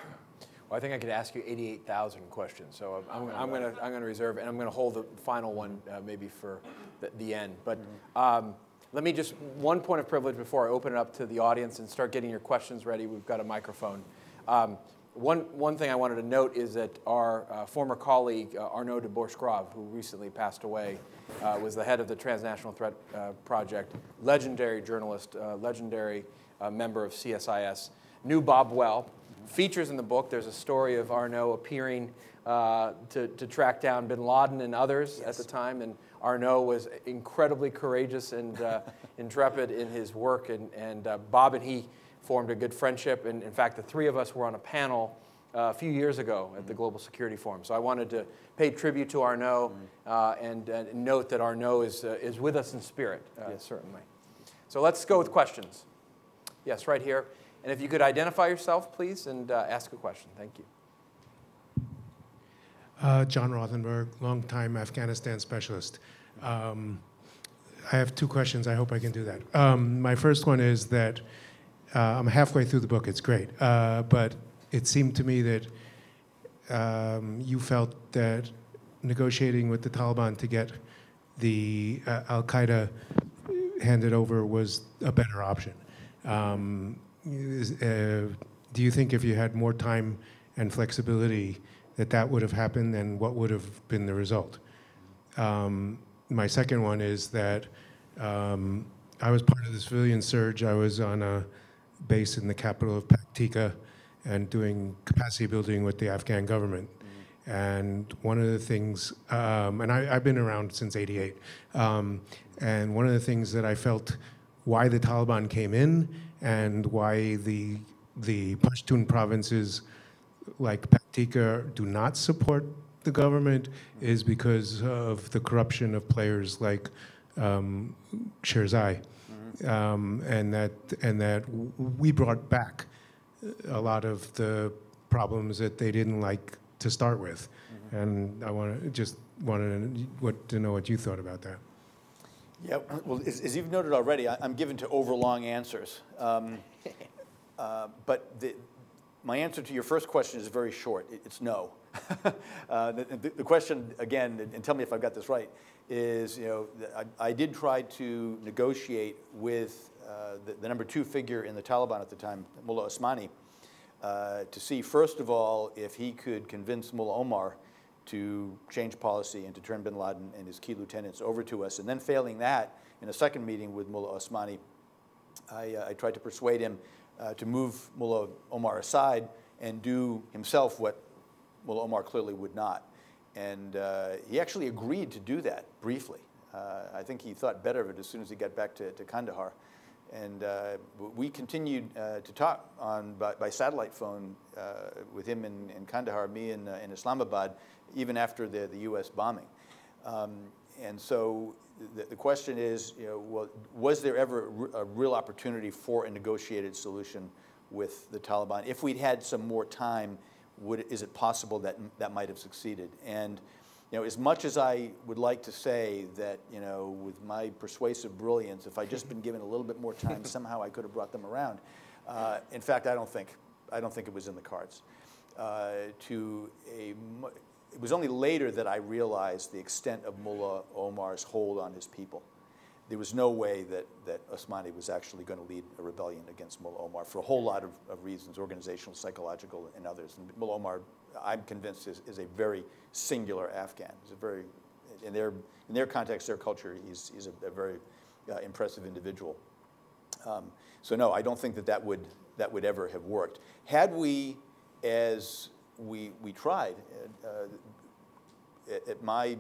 Well, I think I could ask you 88,000 questions, so I'm, I'm going to I'm going to reserve, and I'm going to hold the final one uh, maybe for the, the end. But um, let me just one point of privilege before I open it up to the audience and start getting your questions ready. We've got a microphone. Um, one, one thing I wanted to note is that our uh, former colleague, uh, Arnaud de Borchgrave, who recently passed away, uh, was the head of the Transnational Threat uh, Project, legendary journalist, uh, legendary uh, member of CSIS, knew Bob well, features in the book. There's a story of Arnaud appearing uh, to, to track down bin Laden and others at the time, and Arnaud was incredibly courageous and uh, intrepid in his work, and, and uh, Bob and he formed a good friendship. And in fact, the three of us were on a panel uh, a few years ago at the Global Security Forum. So I wanted to pay tribute to Arnaud uh, and, and note that Arnaud is, uh, is with us in spirit, uh, certainly. So let's go with questions. Yes, right here. And if you could identify yourself, please, and uh, ask a question. Thank you. Uh, John Rothenberg, longtime Afghanistan specialist. Um, I have two questions. I hope I can do that. Um, my first one is that uh, I'm halfway through the book. It's great, uh, but it seemed to me that um, you felt that negotiating with the Taliban to get the uh, Al Qaeda handed over was a better option. Um, uh, do you think if you had more time and flexibility, that that would have happened, and what would have been the result? Um, my second one is that um, I was part of the civilian surge. I was on a base in the capital of Paktika and doing capacity building with the Afghan government. And one of the things, um, and I, I've been around since 88, um, and one of the things that I felt why the Taliban came in and why the, the Pashtun provinces like Paktika do not support the government is because of the corruption of players like um, Sherzai. Um, and that and that we brought back a lot of the problems that they didn't like to start with. And I want to just wanted to, what, to know what you thought about that. Yeah, well, as, as you've noted already, I, I'm given to overlong answers. Um, uh, but the, my answer to your first question is very short. It's no. uh, the, the, question, again, and- and tell me if I've got this right, is you know I, I did try to negotiate with uh, the, the number two figure in the Taliban at the time, Mullah Osmani, uh, to see first of all if he could convince Mullah Omar to change policy and to turn bin Laden and his key lieutenants over to us. And then failing that, in a second meeting with Mullah Osmani, I, uh, I tried to persuade him uh, to move Mullah Omar aside and do himself what Mullah Omar clearly would not. And uh, he actually agreed to do that briefly. Uh, I think he thought better of it as soon as he got back to, to Kandahar. And uh, we continued uh, to talk on, by, by satellite phone uh, with him in, in Kandahar, me in, in Islamabad, even after the, the US bombing. Um, and so the, the question is, you know, well, was there ever a a real opportunity for a negotiated solution with the Taliban? If we'd had some more time, would, is it possible that that might have succeeded? And you know, as much as I would like to say that, you know, with my persuasive brilliance, if I'd just been given a little bit more time, somehow I could have brought them around. Uh, in fact, I don't think, I don't think it was in the cards. uh, to a, it was only later that I realized the extent of Mullah Omar's hold on his people. There was no way that, that Osmani was actually going to lead a rebellion against Mullah Omar for a whole lot of, of reasons, organizational, psychological, and others. And Mullah Omar, I'm convinced, is, is a very singular Afghan. He's a very, in their, in their context, their culture, he's, he's a, a very uh, impressive individual. Um, so no, I don't think that that would, that would ever have worked. Had we, as we, we tried, uh, at, at my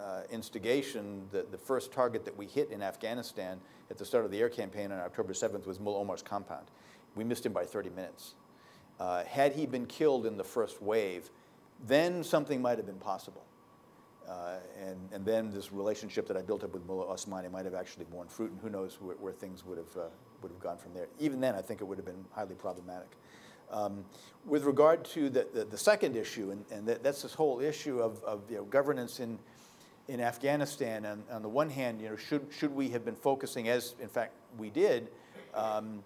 uh, instigation, the, the first target that we hit in Afghanistan at the start of the air campaign on October 7th was Mullah Omar's compound. We missed him by 30 minutes. Uh, had he been killed in the first wave, then something might have been possible. Uh, and, and then this relationship that I built up with Mullah Osmani might have actually borne fruit, and who knows where, where things would have, uh, would have gone from there. Even then, I think it would have been highly problematic. Um, with regard to the, the, the second issue, and, and that, that's this whole issue of, of you know, governance in, in Afghanistan, and on the one hand, you know, should, should we have been focusing, as in fact we did, um,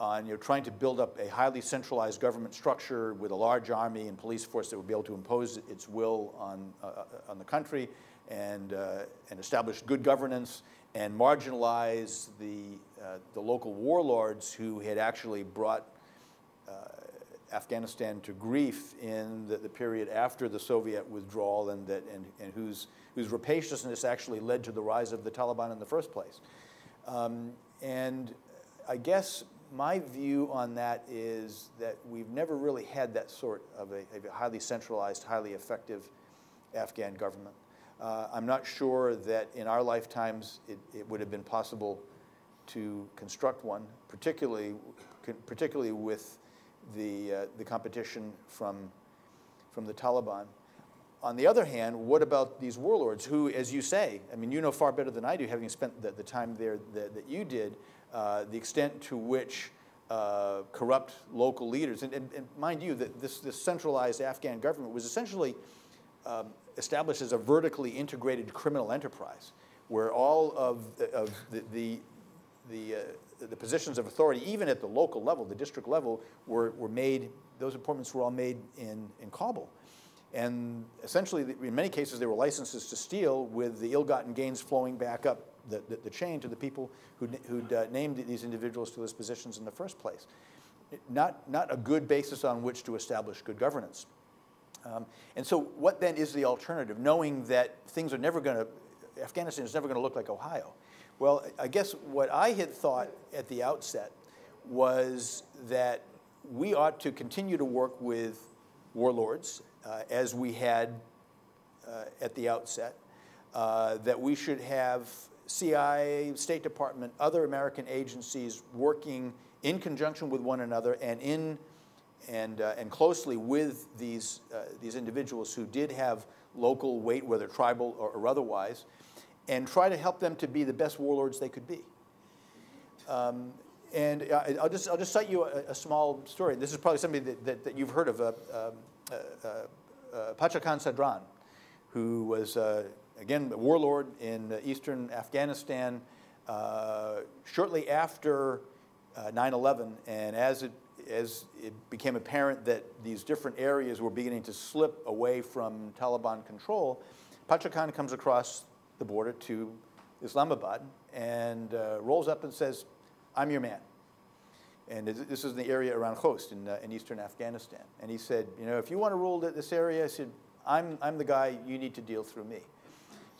on you know, trying to build up a highly centralized government structure with a large army and police force that would be able to impose its will on, uh, uh on the country and, uh, and establish good governance and marginalize the, uh, the local warlords who had actually brought uh, Afghanistan to grief in the, the, period after the Soviet withdrawal and, that, and, and whose, whose rapaciousness actually led to the rise of the Taliban in the first place. Um, and I guess my view on that is that we've never really had that sort of a, a highly centralized, highly effective Afghan government. Uh, I'm not sure that in our lifetimes it, it, would have been possible to construct one, particularly, particularly with the, uh, the competition from, from the Taliban. On the other hand, what about these warlords who, as you say, I mean, you know far better than I do, having spent the, the time there that, that you did, uh, the extent to which uh, corrupt local leaders, and, and, and mind you, that this, this, centralized Afghan government was essentially um, established as a vertically integrated criminal enterprise, where all of, of the, the, the, uh, the, positions of authority, even at the local level, the district level, were, were made, those appointments were all made in, in Kabul. And essentially, in many cases, they were licenses to steal with the ill-gotten gains flowing back up the, the, the chain to the people who who'd uh, named these individuals to those positions in the first place. Not, not a good basis on which to establish good governance. Um, and so what then is the alternative, knowing that things are never going to, Afghanistan is never going to look like Ohio? Well, I guess what I had thought at the outset was that we ought to continue to work with warlords uh, as we had uh, at the outset, uh, that we should have CIA, State Department, other American agencies working in conjunction with one another and in and, uh, and closely with these, uh, these individuals who did have local weight, whether tribal or, or, otherwise, and try to help them to be the best warlords they could be. Um, and I'll just, I'll just cite you a, a, small story. This is probably somebody that, that, that you've heard of, uh, um, uh, uh, uh Pacha-Khan Zadran, who was again, a warlord in eastern Afghanistan uh, shortly after 9-11. Uh, and as it, as it became apparent that these different areas were beginning to slip away from Taliban control, Pacha Khan comes across the border to Islamabad and uh, rolls up and says, I'm your man. And this is in the area around Khost in, uh, in eastern Afghanistan. And he said, you know, if you want to rule this area, I said, I'm, I'm the guy you need to deal through me.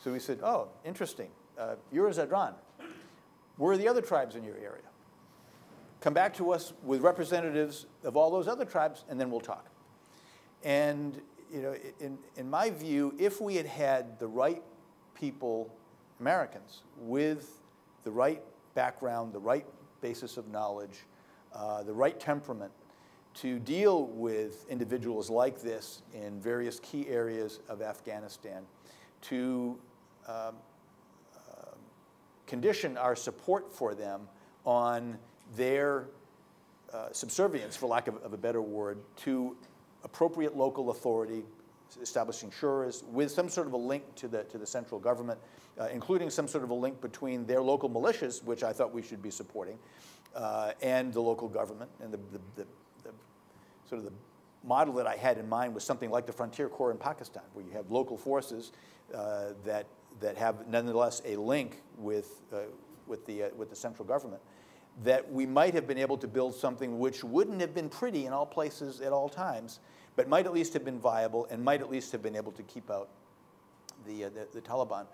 So we said, oh, interesting. Uh, you're a Zadran. Where are the other tribes in your area? Come back to us with representatives of all those other tribes, and then we'll talk. And you know, in, in my view, if we had had the right people, Americans, with the right background, the right basis of knowledge, uh, the right temperament to deal with individuals like this in various key areas of Afghanistan, to um, uh, condition our support for them on their uh, subservience, for lack of, of, a better word, to appropriate local authority, establishing shuras with some sort of a link to the, to the central government, uh, including some sort of a link between their local militias, which I thought we should be supporting, uh, and the local government. And the, the, the, the sort of the model that I had in mind was something like the Frontier Corps in Pakistan, where you have local forces uh, that, that have nonetheless a link with, uh, with, the, uh, with the central government, that we might have been able to build something which wouldn't have been pretty in all places at all times, but might at least have been viable and might at least have been able to keep out the, uh, the, the Taliban.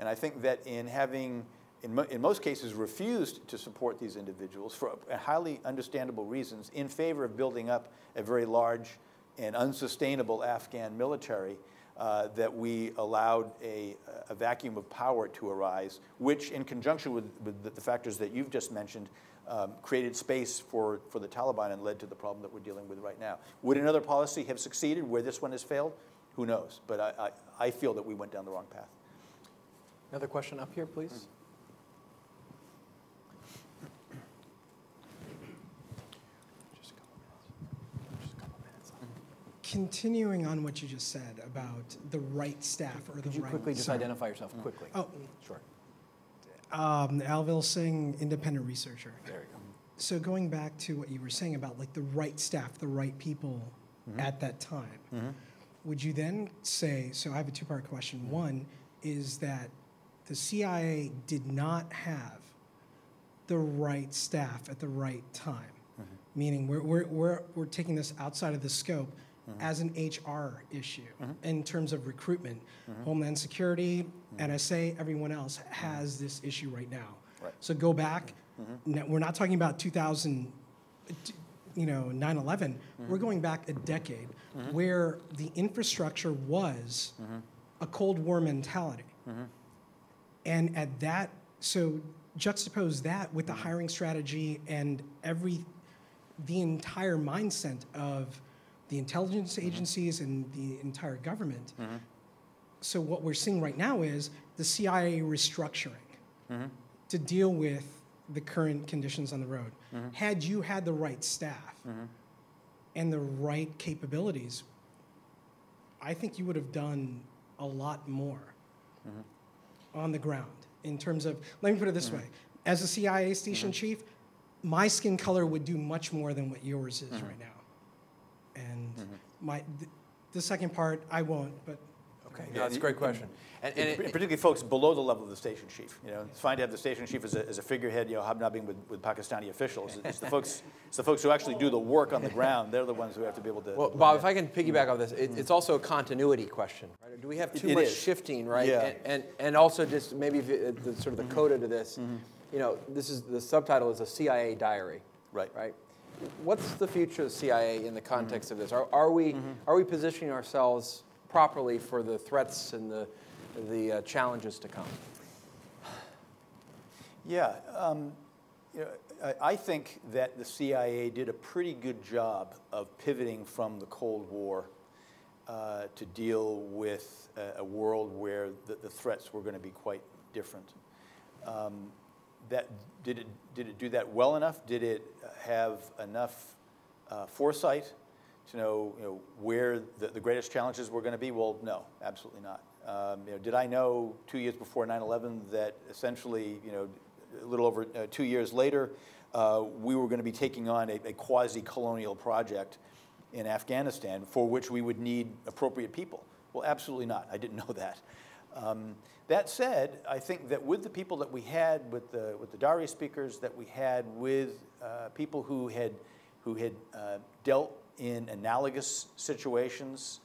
And I think that in having in, mo in most cases, refused to support these individuals for highly understandable reasons in favor of building up a very large and unsustainable Afghan military, uh, that we allowed a, a, vacuum of power to arise, which, in conjunction with, with the factors that you've just mentioned, um, created space for, for the Taliban and led to the problem that we're dealing with right now. Would another policy have succeeded where this one has failed? Who knows? But I, I, I feel that we went down the wrong path. Another question up here, please. Continuing on what you just said about the right staff or the Could you right. quickly just sorry. identify yourself quickly? Oh, sure. Um, Alvil Singh, independent researcher. There you go. So going back to what you were saying about like the right staff, the right people mm-hmm. at that time, mm-hmm. would you then say? So I have a two-part question. Mm-hmm. One is that the CIA did not have the right staff at the right time, mm-hmm. meaning we're, we're, we're, we're taking this outside of the scope mm-hmm. as an HR issue mm-hmm. in terms of recruitment. Mm-hmm. Homeland Security, mm-hmm. NSA, everyone else has this issue right now. Right. So go back. Mm-hmm. we're not talking about 2000, you know, 9/11. Mm-hmm. We're going back a decade where the infrastructure was a Cold War mentality. And at that, so juxtapose that with the hiring strategy and every the entire mindset of the intelligence mm-hmm. agencies and the entire government. Mm-hmm. So what we're seeing right now is the CIA restructuring mm-hmm. to deal with the current conditions on the road. Mm-hmm. Had you had the right staff mm-hmm. and the right capabilities, I think you would have done a lot more on the ground in terms of, let me put it this way, as a CIA station chief, my skin color would do much more than what yours is right now. And mm-hmm. my, th- the second part, I won't, but. Okay, no, that's a great question. And, and it, particularly folks below the level of the station chief. You know, it's fine to have the station chief as a, as a figurehead, you know, hobnobbing with, with Pakistani officials. It's the folks, it's the folks who actually do the work on the ground. They're the ones who have to be able to. Well, Bob, if I can piggyback off this, it, it's also a continuity question. Right? Do we have too it much is. shifting, right? Yeah. And, and, and also just maybe the, the sort of the mm-hmm. coda to this. Mm-hmm. You know, this is the subtitle is a CIA diary. Right. Right what's the future of CIA in the context mm-hmm. of this? Are, are we mm-hmm. are we positioning ourselves properly for the threats and the the uh, challenges to come? Yeah, um, you know, I, I think that the CIA did a pretty good job of pivoting from the Cold War uh, to deal with a, a world where the, the, threats were going to be quite different. Um, that did it did it do that well enough? Did it have enough uh, foresight to know, you know where the, the greatest challenges were going to be? Well, no, absolutely not. Um, you know, did I know two years before 9/11 that essentially, you know, a little over uh, two years later, uh, we were going to be taking on a, a quasi-colonial project in Afghanistan for which we would need appropriate people? Well, absolutely not. I didn't know that. Um, that said, I think that with the people that we had, with the, with the Dari speakers that we had, with uh, people who had, who had uh, dealt in analogous situations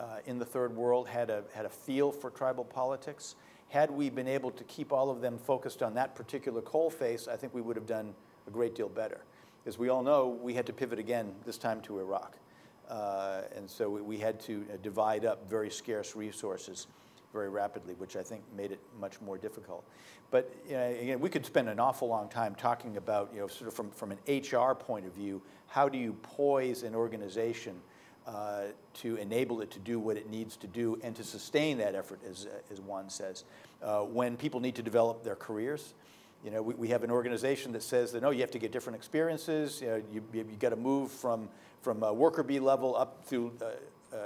uh, in the third world, had a, had a feel for tribal politics, had we been able to keep all of them focused on that particular coal face, I think we would have done a great deal better. As we all know, we had to pivot again, this time to Iraq. Uh, and so we, we had to uh, divide up very scarce resources very rapidly, which I think made it much more difficult. But you know, again, we could spend an awful long time talking about, you know, sort of from, from an HR point of view, how do you poise an organization uh, to enable it to do what it needs to do and to sustain that effort, as, as Juan says, uh, when people need to develop their careers. You know, we, we have an organization that says that, no, you have to get different experiences. You know, you, you, got to move from, from worker bee level up through uh, uh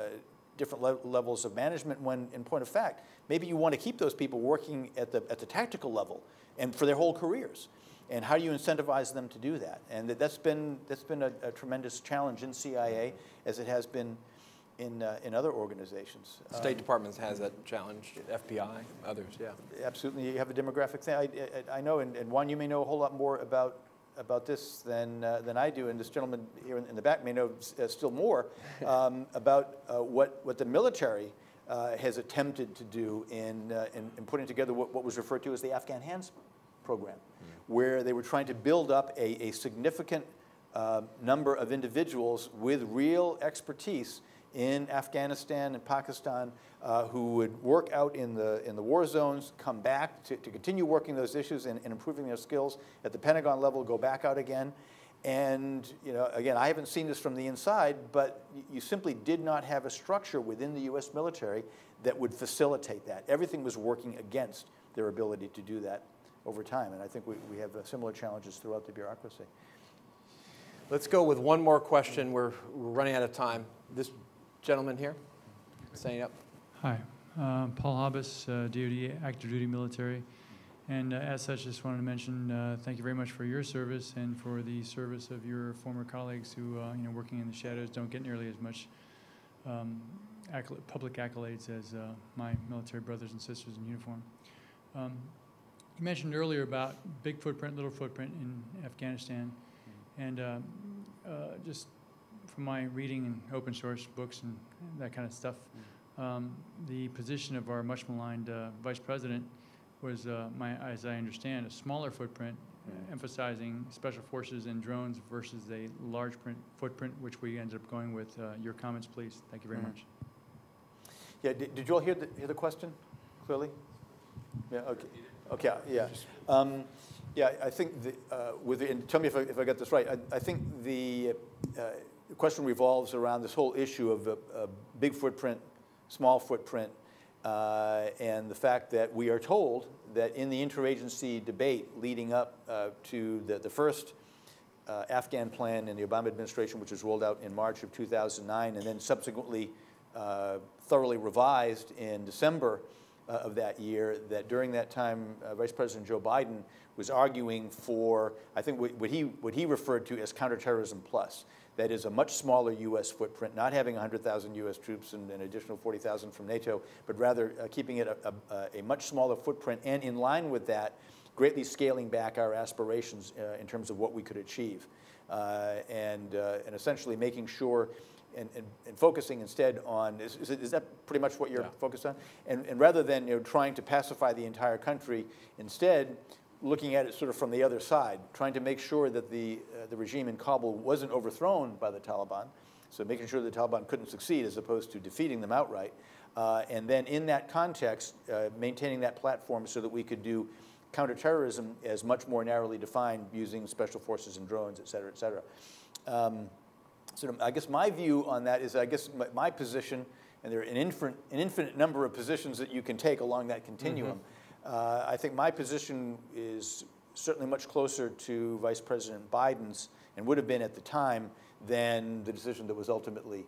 different le levels of management when, in point of fact, maybe you want to keep those people working at the, at the tactical level and for their whole careers. And how do you incentivize them to do that? And that- that's been, that's been a, a tremendous challenge in CIA, as it has been in, uh, in other organizations. State Department has that challenge, FBI, others, yeah. Absolutely, you have a demographic thing. I, I, I know, and, and Juan, you may know a whole lot more about, about this than, uh, than I do, and this gentleman here in, in the back may know uh, still more um, about uh, what, what the military uh, has attempted to do in, uh, in, in putting together what, what was referred to as the Afghan Hands program, where they were trying to build up a, a significant uh, number of individuals with real expertise in Afghanistan and Pakistan uh, who would work out in the, in the war zones, come back to, to continue working those issues and, and improving their skills at the Pentagon level, go back out again. And, you know, again, I haven't seen this from the inside, but you simply did not have a structure within the U.S. military that would facilitate that. Everything was working against their ability to do that over time. And I think we, we have uh, similar challenges throughout the bureaucracy. Let's go with one more question. We're, we're running out of time. This gentleman here, standing up. Hi, um, Paul Hobbs, uh, DoD active duty military. And uh, as such, just wanted to mention, uh, thank you very much for your service and for the service of your former colleagues who, uh, you know, working in the shadows don't get nearly as much um, accol- public accolades as uh, my military brothers and sisters in uniform. Um, you mentioned earlier about big footprint, little footprint in Afghanistan. And uh, uh, just from my reading and open source books and that kind of stuff, um, the position of our much maligned uh, vice president was, uh, my, as I understand, a smaller footprint, uh, emphasizing special forces and drones versus a large print footprint, which we ended up going with. Uh, your comments, please. Thank you very Mhm. much. Yeah, did, did you all hear the, hear the question clearly? Yeah, okay, okay, yeah. Um, yeah, I think the, uh, with the, and tell me if I, if I got this right, I, I think the, uh, the question revolves around this whole issue of a, a big footprint, small footprint, uh, and the fact that we are told that in the interagency debate leading up uh, to the, the first uh, Afghan plan in the Obama administration, which was rolled out in March of 2009, and then subsequently uh, thoroughly revised in December uh, of that year, that during that time, uh, Vice President Joe Biden was arguing for, I think, what what he, what he referred to as counterterrorism plus. That is a much smaller U.S. footprint, not having 100,000 U.S. troops and an additional 40,000 from NATO, but rather uh, keeping it a, a, a much smaller footprint, and in line with that, greatly scaling back our aspirations uh, in terms of what we could achieve. Uh, and, uh, and essentially making sure and, and, and focusing instead on, is, is, is that pretty much what you're Yeah. focused on? And, and rather than you know, trying to pacify the entire country, instead looking at it sort of from the other side, trying to make sure that the, uh, the regime in Kabul wasn't overthrown by the Taliban, so making sure the Taliban couldn't succeed as opposed to defeating them outright. Uh, and then in that context, uh, maintaining that platform so that we could do counterterrorism as much more narrowly defined using special forces and drones, et cetera, et cetera. Um, so I guess my view on that is, I guess my, my position, and there are an infinite, an infinite number of positions that you can take along that continuum. Uh, I think my position is certainly much closer to Vice President Biden's, and would have been at the time, than the decision that was ultimately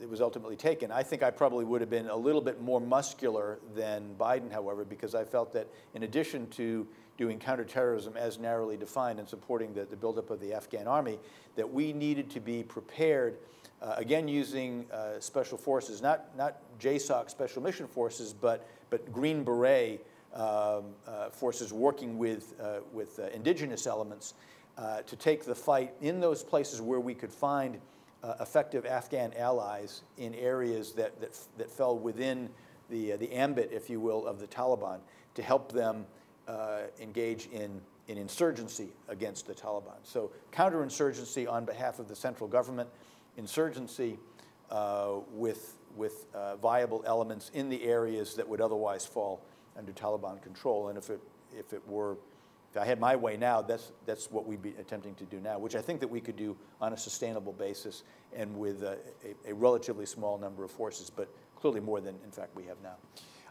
it was ultimately taken. I think I probably would have been a little bit more muscular than Biden, however, because I felt that in addition to doing counterterrorism as narrowly defined and supporting the, the buildup of the Afghan army, that we needed to be prepared, uh, again using uh, special forces, not, not JSOC special mission forces, but, but Green Beret um, uh, forces working with, uh, with uh, indigenous elements uh, to take the fight in those places where we could find uh, effective Afghan allies in areas that, that, that fell within the, the ambit, if you will, of the Taliban to help them engage in, in insurgency against the Taliban. So counterinsurgency on behalf of the central government, insurgency with, with viable elements in the areas that would otherwise fall under Taliban control. And if it, if it were if I had my way now, that's, that's what we'd be attempting to do now, which I think that we could do on a sustainable basis and with a, a, a relatively small number of forces, but clearly more than, in fact, we have now.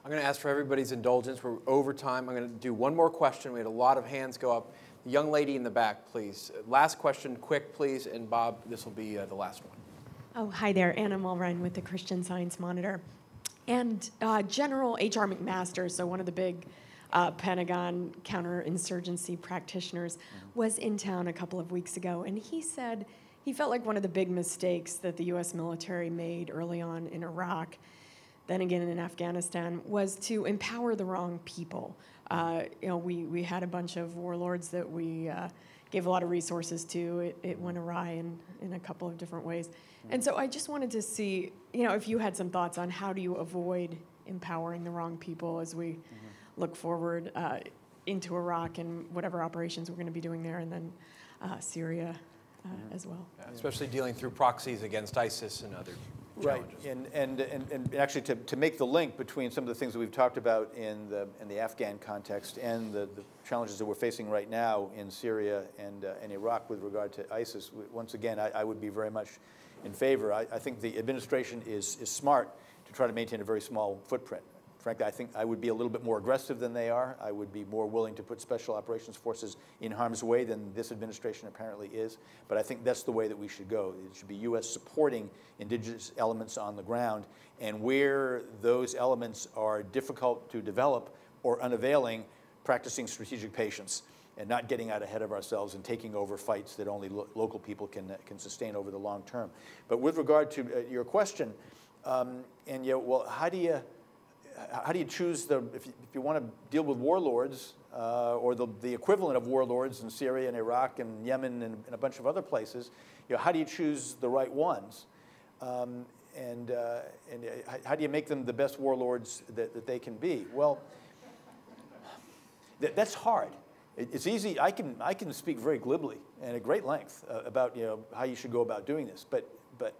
I'm going to ask for everybody's indulgence. We're over time. I'm going to do one more question. We had a lot of hands go up. The young lady in the back, please. Last question, quick, please. And Bob, this will be uh, the last one. Oh, hi there. Anna Mulrine with the Christian Science Monitor. And uh, General H.R. McMaster, so one of the big uh, Pentagon counterinsurgency practitioners, was in town a couple of weeks ago, and he said he felt like one of the big mistakes that the U.S. military made early on in Iraq, then again in Afghanistan, was to empower the wrong people. Uh, you know, we, we had a bunch of warlords that we uh, gave a lot of resources to. It, it went awry in, in a couple of different ways. And so I just wanted to see, you know, if you had some thoughts on how do you avoid empowering the wrong people as we look forward uh, into Iraq and whatever operations we're going to be doing there, and then uh, Syria uh, as well. Especially dealing through proxies against ISIS and other Right, and, and, and, and actually to, to make the link between some of the things that we've talked about in the, in the Afghan context and the, the challenges that we're facing right now in Syria and, uh, and Iraq with regard to ISIS, once again, I, I would be very much in favor. I, I think the administration is, is smart to try to maintain a very small footprint. Frankly, I think I would be a little bit more aggressive than they are. I would be more willing to put special operations forces in harm's way than this administration apparently is. But I think that's the way that we should go. It should be U.S. supporting indigenous elements on the ground, and where those elements are difficult to develop or unavailing, practicing strategic patience and not getting out ahead of ourselves and taking over fights that only lo- local people can, can sustain over the long term. But with regard to uh, your question, um, and you know, well, how do you, how do you choose the, if you, if you want to deal with warlords uh, or the, the equivalent of warlords in Syria and Iraq and Yemen and, and a bunch of other places, you know, how do you choose the right ones? Um, and uh, and uh, how- do you make them the best warlords that, that they can be? Well, that, that's hard. It, it's easy. I can, I can speak very glibly and at great length uh, about you know, how you should go about doing this. But, but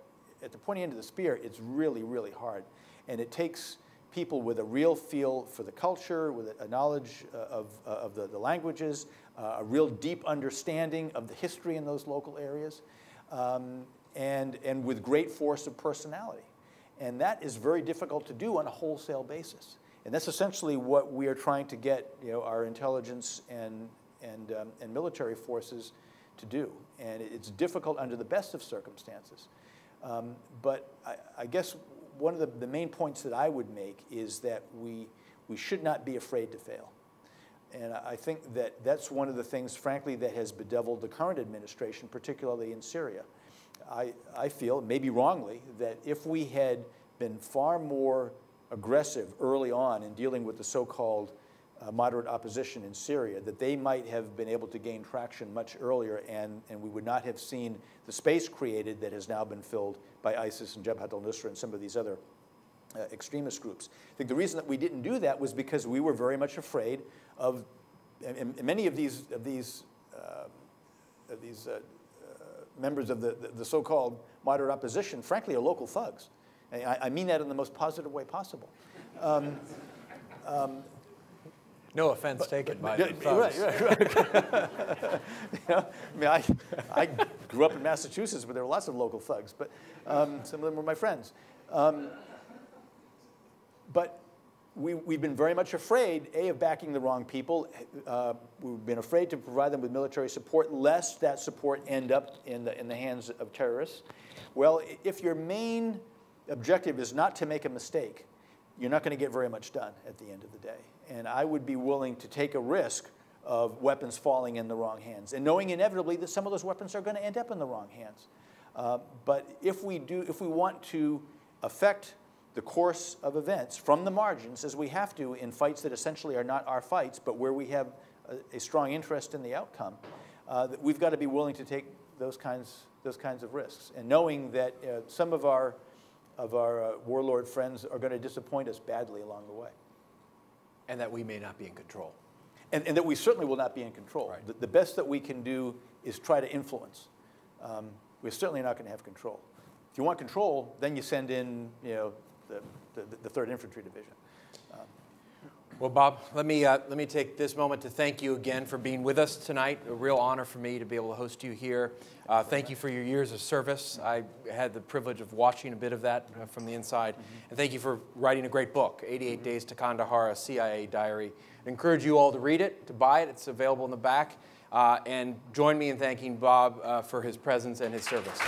at the pointy end of the spear, it's really, really hard. And it takes people with a real feel for the culture, with a knowledge uh, of, uh, of the, the languages, uh, a real deep understanding of the history in those local areas, um, and, and with great force of personality. And that is very difficult to do on a wholesale basis. And that's essentially what we are trying to get you know, our intelligence and, and, um, and military forces to do. And it's difficult under the best of circumstances. Um, but I, I guess one of the, the main points that I would make is that we, we should not be afraid to fail. And I think that that's one of the things, frankly, that has bedeviled the current administration, particularly in Syria. I, I feel, maybe wrongly, that if we had been far more aggressive early on in dealing with the so-called uh, moderate opposition in Syria, that they might have been able to gain traction much earlier, and, and we would not have seen the space created that has now been filled by ISIS and Jabhat al-Nusra and some of these other uh, extremist groups. I think the reason that we didn't do that was because we were very much afraid of, and, and many of these, of these, uh, of these uh, uh, members of the, the, the so-called moderate opposition, frankly, are local thugs. I, I mean that in the most positive way possible. No offense taken by Yeah, the thugs. right, right, right. You know, I mean, I, I grew up in Massachusetts where there were lots of local thugs, but um, some of them were my friends. Um, but we, we've been very much afraid, A, of backing the wrong people. Uh, we've been afraid to provide them with military support, lest that support end up in the, in the hands of terrorists. Well, if your main objective is not to make a mistake, you're not going to get very much done at the end of the day. And I would be willing to take a risk of weapons falling in the wrong hands, and knowing inevitably that some of those weapons are going to end up in the wrong hands. Uh, but if we do, if we want to affect the course of events from the margins, as we have to in fights that essentially are not our fights, but where we have a, a strong interest in the outcome, uh, that we've got to be willing to take those kinds, those kinds of risks, and knowing that uh, some of our of our uh, warlord friends are going to disappoint us badly along the way. And that we may not be in control. And, and that we certainly will not be in control. Right. The, the best that we can do is try to influence. Um, we're certainly not going to have control. If you want control, then you send in, you know, the, the, the Third Infantry Division. Well, Bob, let me, uh, let me take this moment to thank you again for being with us tonight. A real honor for me to be able to host you here. Uh, thank you for your years of service. I had the privilege of watching a bit of that uh, from the inside. And thank you for writing a great book, 88 Days to Kandahar, a CIA diary. I encourage you all to read it, to buy it. It's available in the back. Uh, and join me in thanking Bob uh, for his presence and his service.